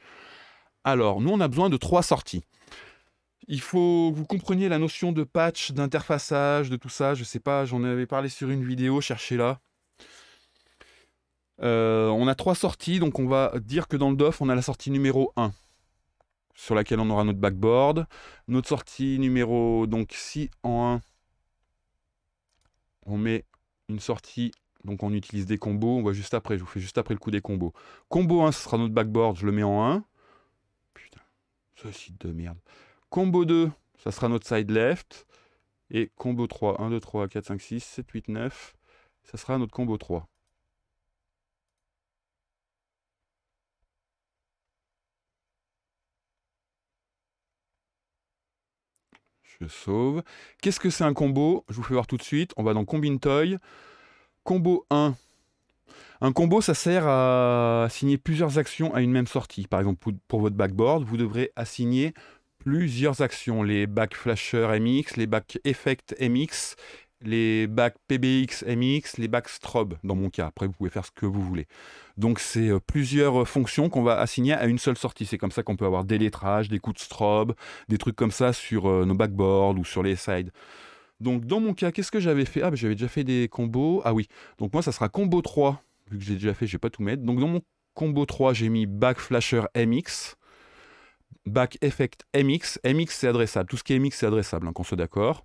Alors, nous, on a besoin de trois sorties. Il faut que vous compreniez la notion de patch, d'interfaçage, de tout ça. Je sais pas, j'en avais parlé sur une vidéo, cherchez-la. Euh, on a trois sorties, donc on va dire que dans le DOF, on a la sortie numéro 1, sur laquelle on aura notre backboard. Notre sortie numéro, donc si en 1, on met une sortie, donc on utilise des combos, on voit juste après, je vous fais juste après le coup des combos. Combo 1, ce sera notre backboard, je le mets en 1. Putain, ce site de merde. Combo 2, ça sera notre side left. Et combo 3, 1, 2, 3, 4, 5, 6, 7, 8, 9, ça sera notre combo 3. Je sauve. Qu'est-ce que c'est un combo? Je vous fais voir tout de suite. On va dans Combine Toy. Combo 1. Un combo, ça sert à assigner plusieurs actions à une même sortie. Par exemple, pour votre backboard, vous devrez assigner plusieurs actions. Les back flasher MX, les back effect MX, les bacs PBX MX, les bacs strobe dans mon cas. Après, vous pouvez faire ce que vous voulez. Donc, c'est euh, plusieurs euh, fonctions qu'on va assigner à une seule sortie. C'est comme ça qu'on peut avoir des lettrages, des coups de strobe, des trucs comme ça sur euh, nos backboards ou sur les sides. Donc, dans mon cas, qu'est-ce que j'avais fait? Ah, ben, j'avais déjà fait des combos. Ah oui. Donc, moi, ça sera combo 3. Vu que j'ai déjà fait, je vais pas tout mettre. Donc, dans mon combo 3, j'ai mis back flasher MX. Back Effect MX. MX, c'est adressable. Tout ce qui est MX, c'est adressable, hein, qu'on soit d'accord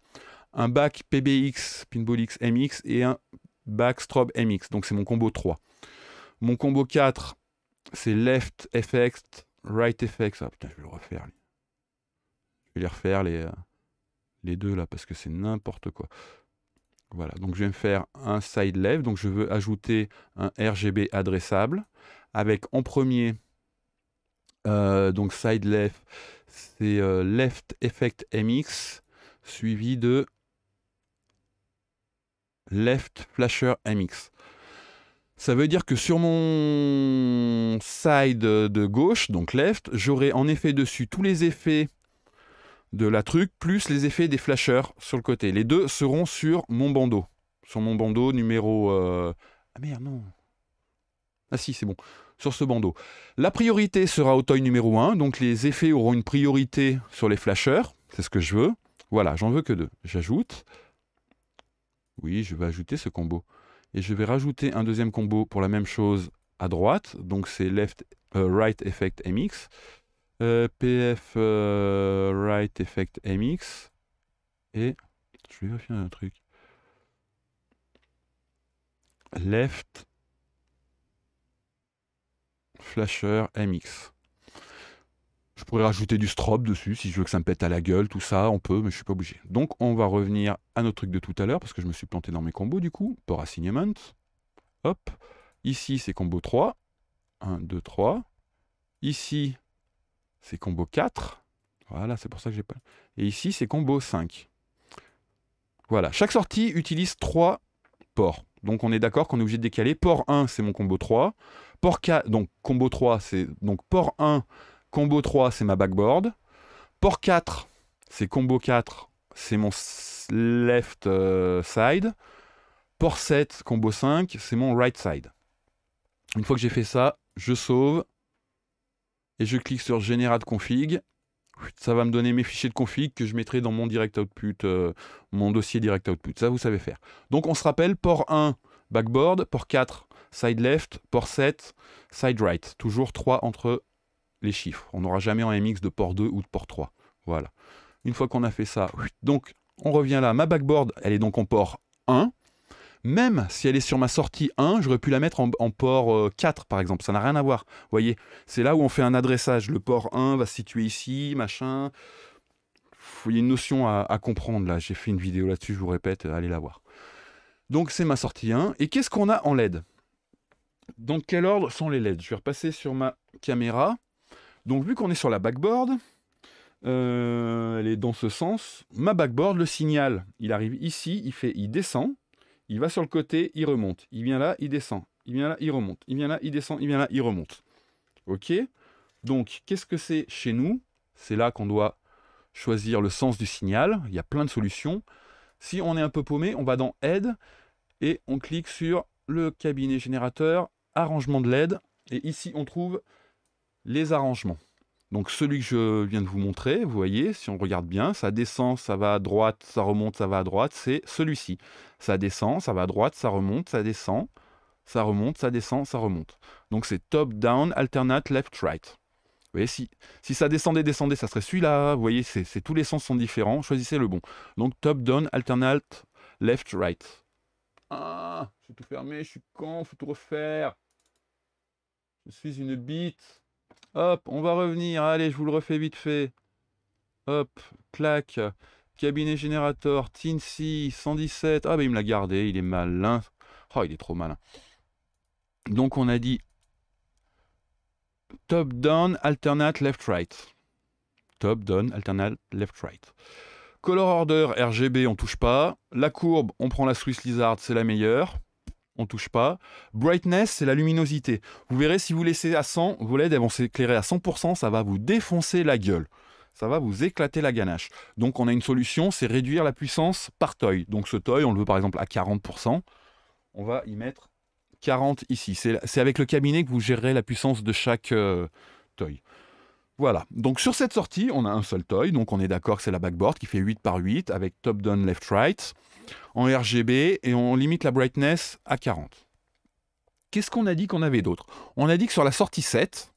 un back PBX, Pinball X MX et un back Strobe MX. Donc c'est mon combo 3. Mon combo 4, c'est Left Effect, Right Effect. Ah putain, je vais le refaire. Je vais les refaire, les, euh, les deux là, parce que c'est n'importe quoi. Voilà, donc je vais me faire un side left. Donc je veux ajouter un RGB adressable avec en premier, euh, donc side left, c'est euh, Left Effect MX suivi de Left Flasher MX. Ça veut dire que sur mon side de gauche, donc left, j'aurai en effet dessus tous les effets de la truc, plus les effets des flashers sur le côté. Les deux seront sur mon bandeau. Sur mon bandeau numéro... Euh, ah merde, non. Ah si, c'est bon. Sur ce bandeau. La priorité sera au toy numéro 1, donc les effets auront une priorité sur les flashers. C'est ce que je veux. Voilà, j'en veux que deux. J'ajoute. Oui, je vais ajouter ce combo. Et je vais rajouter un deuxième combo pour la même chose à droite. Donc c'est left euh, right effect MX. Euh, PF euh, right effect MX. Et je vais vérifier un truc. Left flasher MX. Je pourrais rajouter du strobe dessus si je veux que ça me pète à la gueule, tout ça, on peut, mais je suis pas obligé. Donc on va revenir à notre truc de tout à l'heure, parce que je me suis planté dans mes combos du coup. Port assignement. Hop. Ici c'est combo 3. 1, 2, 3. Ici c'est combo 4. Voilà, c'est pour ça que j'ai pas. Et ici c'est combo 5. Voilà, chaque sortie utilise 3 ports. Donc on est d'accord qu'on est obligé de décaler. Port 1, c'est mon combo 3. Port 4, donc combo 3, c'est donc port 1, Combo 3, c'est ma backboard. Port 4, c'est combo 4, c'est mon left euh, side. Port 7, combo 5, c'est mon right side. Une fois que j'ai fait ça, je sauve et je clique sur Generate Config. Ça va me donner mes fichiers de config que je mettrai dans mon direct output, euh, mon dossier direct output. Ça, vous savez faire. Donc, on se rappelle, port 1, backboard, port 4, side left, port 7, side right. Toujours 3 entre les chiffres. On n'aura jamais en MX de port 2 ou de port 3. Voilà. Une fois qu'on a fait ça, donc on revient là. Ma backboard, elle est donc en port 1. Même si elle est sur ma sortie 1, j'aurais pu la mettre en, port 4 euh, par exemple. Ça n'a rien à voir. Vous voyez, c'est là où on fait un adressage. Le port 1 va se situer ici, machin. il y a une notion à, à comprendre là. J'ai fait une vidéo là-dessus, je vous répète, allez la voir. Donc c'est ma sortie 1. Et qu'est-ce qu'on a en LED? Dans quel ordre sont les LED? Je vais repasser sur ma caméra. Donc vu qu'on est sur la backboard, euh, elle est dans ce sens. Ma backboard, le signal, il arrive ici, il fait, il descend, il va sur le côté, il remonte. Il vient là, il descend. Il vient là, il remonte. Il vient là, il descend. Il vient là, il remonte. Ok? Donc, qu'est-ce que c'est chez nous? C'est là qu'on doit choisir le sens du signal. Il y a plein de solutions. Si on est un peu paumé, on va dans Aide et on clique sur le cabinet générateur, arrangement de LED. Et ici, on trouve les arrangements. Donc celui que je viens de vous montrer, vous voyez, si on regarde bien, ça descend, ça va à droite, ça remonte, ça va à droite, c'est celui-ci. Ça descend, ça va à droite, ça remonte, ça descend, ça remonte, ça descend, ça remonte. Donc c'est top, down, alternate, left, right. Vous voyez, si, si ça descendait, descendait, ça serait celui-là. Vous voyez, c'est tous les sens sont différents. Choisissez le bon. Donc top, down, alternate, left, right. Ah, j'ai tout fermé, je suis con, faut tout refaire. Je suis une bite. Hop, on va revenir. Allez, je vous le refais vite fait. Hop, clac. Cabinet générateur, Tinsy, 117. Ah, ben il me l'a gardé, il est malin. Oh, il est trop malin. Donc, on a dit top down, alternate left right. Top down, alternate left right. Color order, RGB, on touche pas. La courbe, on prend la Swiss Lizard, c'est la meilleure on touche pas. Brightness, c'est la luminosité. Vous verrez, si vous laissez à 100, vos LED vont s'éclairer à 100%, ça va vous défoncer la gueule. Ça va vous éclater la ganache. Donc on a une solution, c'est réduire la puissance par toy. Donc ce toy, on le veut par exemple à 40%. On va y mettre 40 ici. C'est avec le cabinet que vous gérerez la puissance de chaque euh, toy. Voilà, donc sur cette sortie, on a un seul toy, donc on est d'accord que c'est la backboard qui fait 8 par 8 avec top down left right en RGB et on limite la brightness à 40. Qu'est-ce qu'on a dit qu'on avait d'autre? On a dit que sur la sortie 7,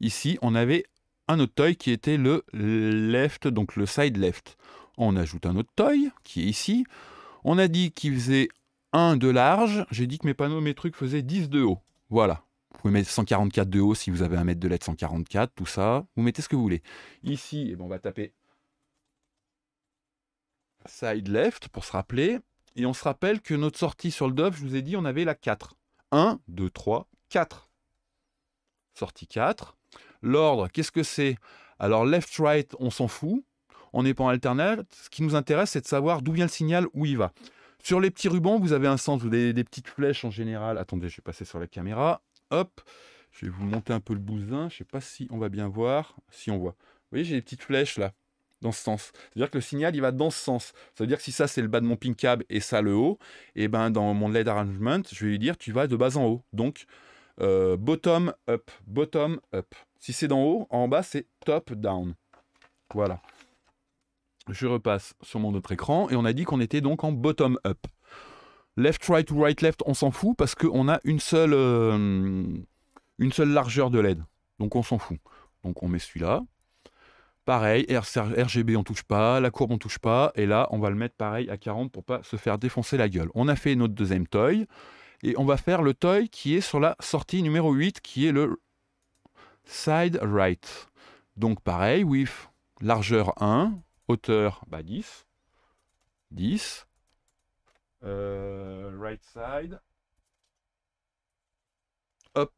ici, on avait un autre toy qui était le left, donc le side left. On ajoute un autre toy qui est ici. On a dit qu'il faisait 1 de large. J'ai dit que mes panneaux, mes trucs faisaient 10 de haut. Voilà. Vous pouvez mettre 144 de haut si vous avez un mètre de LED 144, tout ça. Vous mettez ce que vous voulez. Ici, eh ben, on va taper side left pour se rappeler. Et on se rappelle que notre sortie sur le Dove, je vous ai dit, on avait la 4. 1, 2, 3, 4. Sortie 4. L'ordre, qu'est-ce que c'est? Alors left, right, on s'en fout. On n'est pas en alternate. Ce qui nous intéresse, c'est de savoir d'où vient le signal, où il va. Sur les petits rubans, vous avez un sens, vous avez des petites flèches en général. Attendez, je vais passer sur la caméra. Hop, je vais vous monter un peu le bousin. Je ne sais pas si on va bien voir. Si on voit. Vous voyez, j'ai des petites flèches là dans ce sens. C'est-à-dire que le signal, il va dans ce sens. Ça veut dire que si ça, c'est le bas de mon pin cab et ça, le haut, et eh ben dans mon LED arrangement, je vais lui dire, tu vas de bas en haut. Donc, euh, bottom up, bottom up. Si c'est d'en haut, en bas, c'est top down. Voilà. Je repasse sur mon autre écran et on a dit qu'on était donc en bottom up. Left, right right, left, on s'en fout parce qu'on a une seule, euh, une seule largeur de LED. Donc on s'en fout. Donc on met celui-là. Pareil, RGB on touche pas, la courbe on touche pas, et là on va le mettre pareil à 40 pour pas se faire défoncer la gueule. On a fait notre deuxième toy, et on va faire le toy qui est sur la sortie numéro 8, qui est le side right. Donc pareil, width, largeur 1, hauteur bah, 10, 10, euh, right side, hop,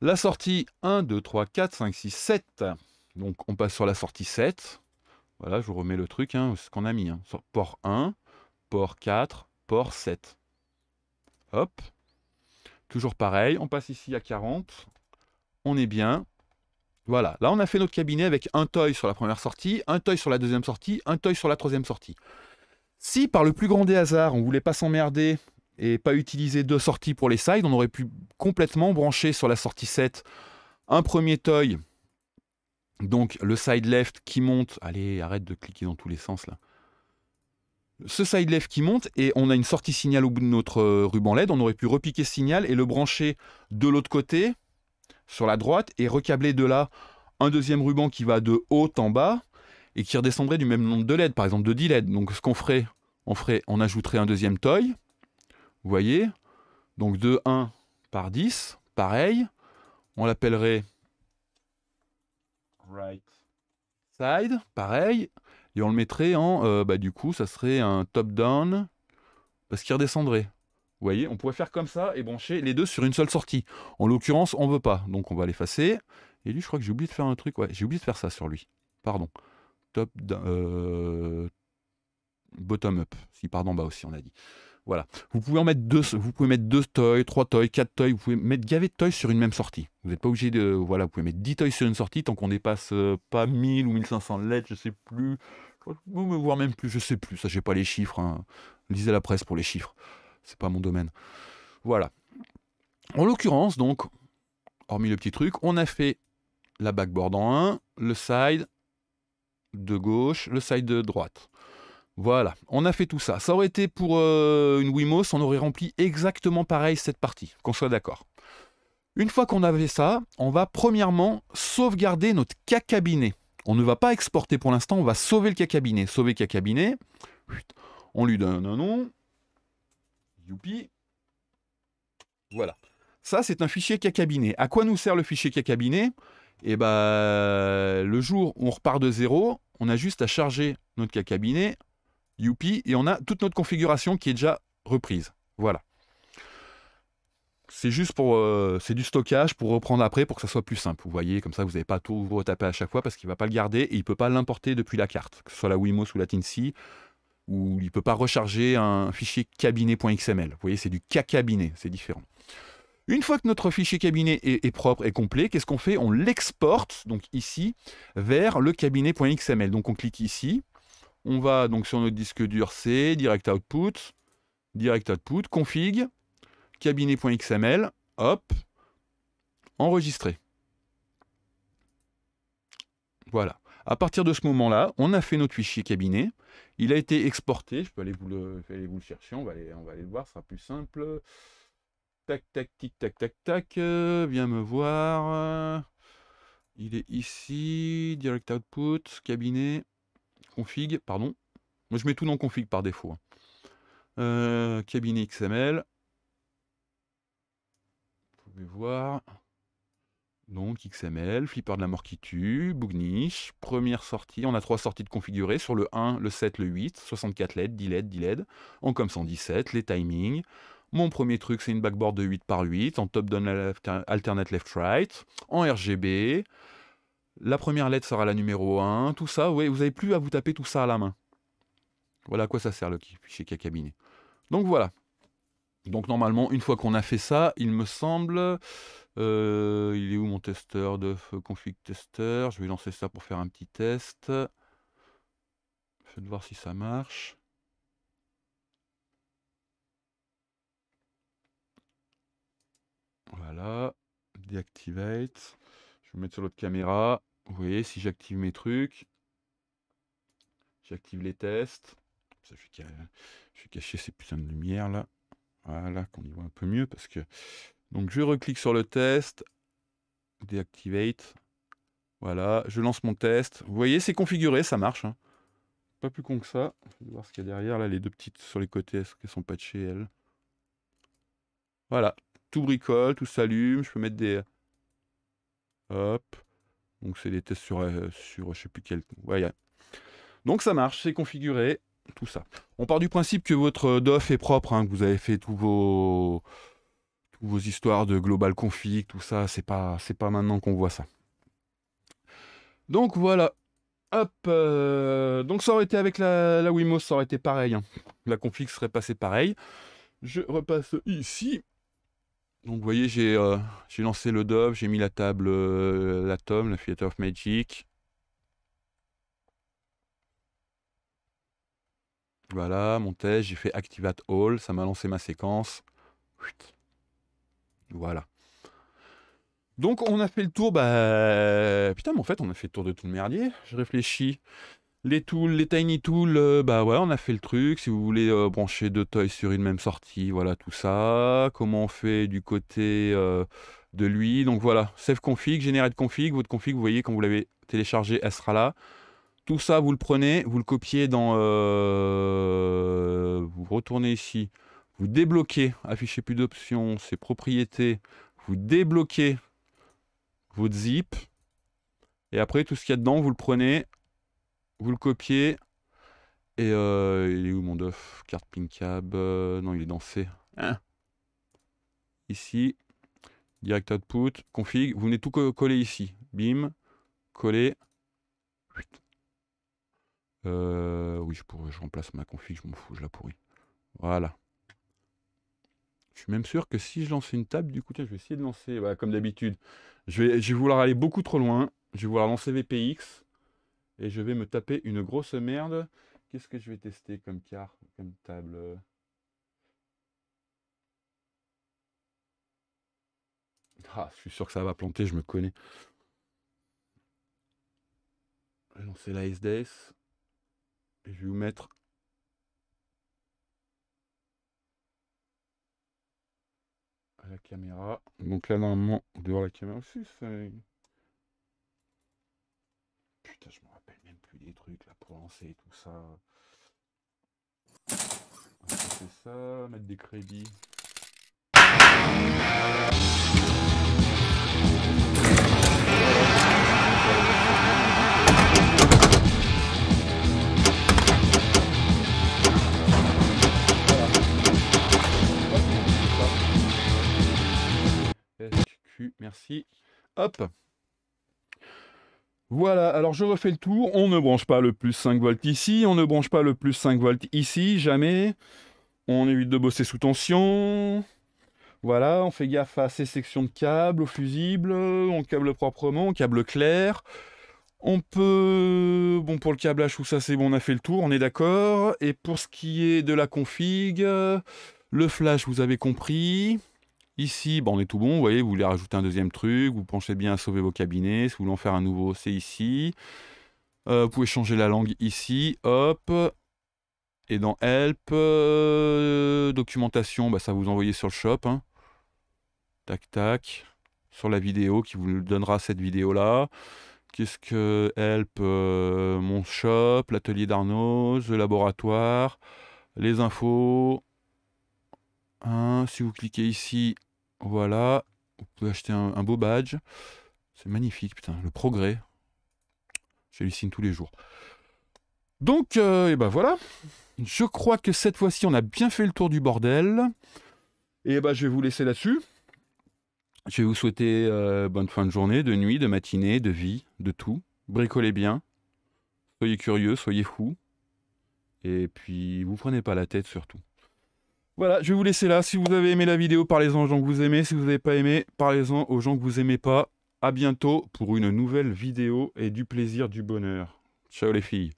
la sortie 1, 2, 3, 4, 5, 6, 7. Donc on passe sur la sortie 7. Voilà, je vous remets le truc, hein, ce qu'on a mis. Hein. Port 1, port 4, port 7. Hop. Toujours pareil, on passe ici à 40. On est bien. Voilà, là on a fait notre cabinet avec un toy sur la première sortie, un toy sur la deuxième sortie, un toy sur la troisième sortie. Si par le plus grand des hasards, on voulait pas s'emmerder et pas utiliser deux sorties pour les sides, on aurait pu complètement brancher sur la sortie 7 un premier toy donc le side left qui monte, allez, arrête de cliquer dans tous les sens là. Ce side left qui monte et on a une sortie signal au bout de notre euh, ruban LED. On aurait pu repiquer ce signal et le brancher de l'autre côté, sur la droite, et recabler de là un deuxième ruban qui va de haut en bas et qui redescendrait du même nombre de LED, par exemple de 10 LED. Donc ce qu'on ferait, on ferait, on ajouterait un deuxième toy. Vous voyez Donc de 1 par 10, pareil. On l'appellerait right side, pareil. Et on le mettrait en, euh, bah, du coup, ça serait un top-down, parce qu'il redescendrait. Vous voyez, on pourrait faire comme ça et brancher les deux sur une seule sortie. En l'occurrence, on veut pas, donc on va l'effacer. Et lui, je crois que j'ai oublié de faire un truc. Ouais, j'ai oublié de faire ça sur lui. Pardon. Euh, bottom up. Si pardon bas aussi, on a dit. Voilà. Vous pouvez en mettre deux, vous pouvez mettre deux toys, trois toys, quatre toys, vous pouvez mettre gavé de toys sur une même sortie. Vous n'êtes pas obligé de. Voilà, vous pouvez mettre 10 toys sur une sortie tant qu'on dépasse euh, pas 1000 ou 1500 lettres, je sais plus. Voire même plus, je sais plus. Ça, j'ai pas les chiffres. Hein. Lisez la presse pour les chiffres. C'est pas mon domaine. Voilà. En l'occurrence, donc, hormis le petit truc, on a fait la backboard en 1, le side de gauche, le side de droite. Voilà, on a fait tout ça. Ça aurait été pour euh, une Wimos, on aurait rempli exactement pareil cette partie, qu'on soit d'accord. Une fois qu'on avait ça, on va premièrement sauvegarder notre cacabinet. On ne va pas exporter pour l'instant, on va sauver le cacabinet. Sauver cacabinet, on lui donne un nom. Youpi. Voilà. Ça, c'est un fichier cacabinet. À quoi nous sert le fichier cacabinet? Et eh ben, le jour où on repart de zéro, on a juste à charger notre cacabinet youpi, et on a toute notre configuration qui est déjà reprise. Voilà. C'est juste pour, euh, c'est du stockage pour reprendre après pour que ça soit plus simple. Vous voyez, comme ça, vous n'avez pas tout retaper à chaque fois parce qu'il ne va pas le garder et il ne peut pas l'importer depuis la carte, que ce soit la Wimos ou la Tinsy, ou il ne peut pas recharger un fichier cabinet.xml. Vous voyez, c'est du cacabinet, c'est différent. Une fois que notre fichier cabinet est, propre et complet, qu'est-ce qu'on fait? On l'exporte, donc ici, vers le cabinet.xml. Donc on clique ici, on va donc sur notre disque dur C, Direct Output, Direct Output, config, cabinet.xml, hop, enregistrer. Voilà. À partir de ce moment-là, on a fait notre fichier cabinet. Il a été exporté. Je peux aller vous le, le chercher. On va, aller, on va aller le voir. Ce sera plus simple. Tac, tac, tic, tac, tac, tac. viens me voir. Il est ici. Direct Output, cabinet config, pardon. Moi, je mets tout dans config par défaut. Hein. Euh, cabinet XML. Vous pouvez voir. Donc XML, flipper de la mort qui tue, Bougniche, première sortie, on a trois sorties de configurer, sur le 1, le 7, le 8, 64 LED, 10 LED, 10 LED, en comme 117, les timings. Mon premier truc, c'est une backboard de 8 par 8, en top down alternate left right, en RGB, la première lettre sera la numéro 1, tout ça, ouais, vous n'avez plus à vous taper tout ça à la main. Voilà à quoi ça sert le fichier cabinet. Donc voilà. Donc normalement, une fois qu'on a fait ça, il me semble... Euh, il est où mon testeur de config tester? Je vais lancer ça pour faire un petit test. Faites voir si ça marche. Voilà. Deactivate. Je vais mettre sur l'autre caméra. Vous voyez, si j'active mes trucs, j'active les tests. Je, vais cacher ces putains de lumière là. Voilà, qu'on y voit un peu mieux parce que. Donc je reclique sur le test, deactivate. Voilà, je lance mon test. Vous voyez, c'est configuré, ça marche. Hein. Pas plus con que ça. Je vais voir ce qu'il y a derrière. Là, les deux petites sur les côtés, est-ce qu'elles sont patchées, elles? Voilà, tout bricole, tout s'allume. Je peux mettre des. Hop. Donc c'est des tests sur, euh, sur je sais plus quel. Donc ça marche, c'est configuré, tout ça. On part du principe que votre DOF est propre, hein, que vous avez fait tous vos, histoires de global config, tout ça. C'est pas, pas maintenant qu'on voit ça. Donc voilà. Hop. Euh, donc ça aurait été avec la, la ça aurait été pareil. Hein. La config serait passée pareil. Je repasse ici. Donc vous voyez, j'ai euh, lancé le Dove, j'ai mis la table, euh, la tome, la Theater of Magic. Voilà, mon test, j'ai fait Activate All, ça m'a lancé ma séquence. Voilà. Donc on a fait le tour, bah... Putain, mais en fait, on a fait le tour de tout le merdier. Je réfléchis. Les tools, les tiny tools, euh, bah ouais, on a fait le truc. Si vous voulez euh, brancher deux toys sur une même sortie, voilà tout ça. Comment on fait du côté euh, de lui. Donc voilà, save config, generate config. Votre config, vous voyez, quand vous l'avez téléchargé, elle sera là. Tout ça, vous le prenez, vous le copiez dans... vous retournez ici. Vous débloquez, affichez plus d'options, c'est propriétés. Vous débloquez votre zip. Et après, tout ce qu'il y a dedans, vous le prenez, vous le copiez, Et euh, il est où mon duff Carte PinCab. euh, non, il est dans C. Hein? Ici. Direct output. Config. Vous venez tout co- coller ici. Bim. Coller. Euh, oui, je pourrais, je remplace ma config, je m'en fous, je la pourris. Voilà. Je suis même sûr que si je lançais une table, du coup, tiens, je vais essayer de lancer, voilà, comme d'habitude. Je vais, je vais vouloir aller beaucoup trop loin. Je vais vouloir lancer VPX. Et je vais me taper une grosse merde. Qu'est-ce que je vais tester comme carte, comme table? Ah, je suis sûr que ça va planter, je me connais. Je la SDS. Et je vais vous mettre. à la caméra. Donc là, normalement, devant la caméra aussi, c'est. Putain, je me plus des trucs là pour lancer tout ça. Faire ça, mettre des crédits. Merci. Hop. Voilà, alors je refais le tour. On ne branche pas le plus 5 volts ici, on ne branche pas le plus 5 volts ici, jamais. On évite de bosser sous tension. Voilà, on fait gaffe à ces sections de câbles, aux fusibles, on câble proprement, câble clair. On peut... Bon, pour le câblage, tout ça, c'est bon, on a fait le tour, on est d'accord. Et pour ce qui est de la config, le flash, vous avez compris. Ici, bon, on est tout bon, vous voyez, vous voulez rajouter un deuxième truc, vous penchez bien à sauver vos cabinets, si vous voulez en faire un nouveau, c'est ici. Euh, vous pouvez changer la langue ici, hop. Et dans Help, euh, documentation, bah, ça vous envoyez sur le shop. hein. Tac, tac. Sur la vidéo qui vous donnera cette vidéo-là. Qu'est-ce que Help euh, Mon shop, l'atelier d'Arnaud, le laboratoire, les infos. Hein, si vous cliquez ici, voilà. Vous pouvez acheter un, beau badge. C'est magnifique, putain. Le progrès. J'hallucine tous les jours. Donc, euh, et ben voilà. Je crois que cette fois-ci, on a bien fait le tour du bordel. Et ben, je vais vous laisser là-dessus. Je vais vous souhaiter euh, bonne fin de journée, de nuit, de matinée, de vie, de tout. Bricolez bien. Soyez curieux, soyez fous. Et puis, vous prenez pas la tête surtout. Voilà, je vais vous laisser là. Si vous avez aimé la vidéo, parlez-en aux gens que vous aimez. Si vous n'avez pas aimé, parlez-en aux gens que vous aimez pas. À bientôt pour une nouvelle vidéo et du plaisir, du bonheur. Ciao les filles.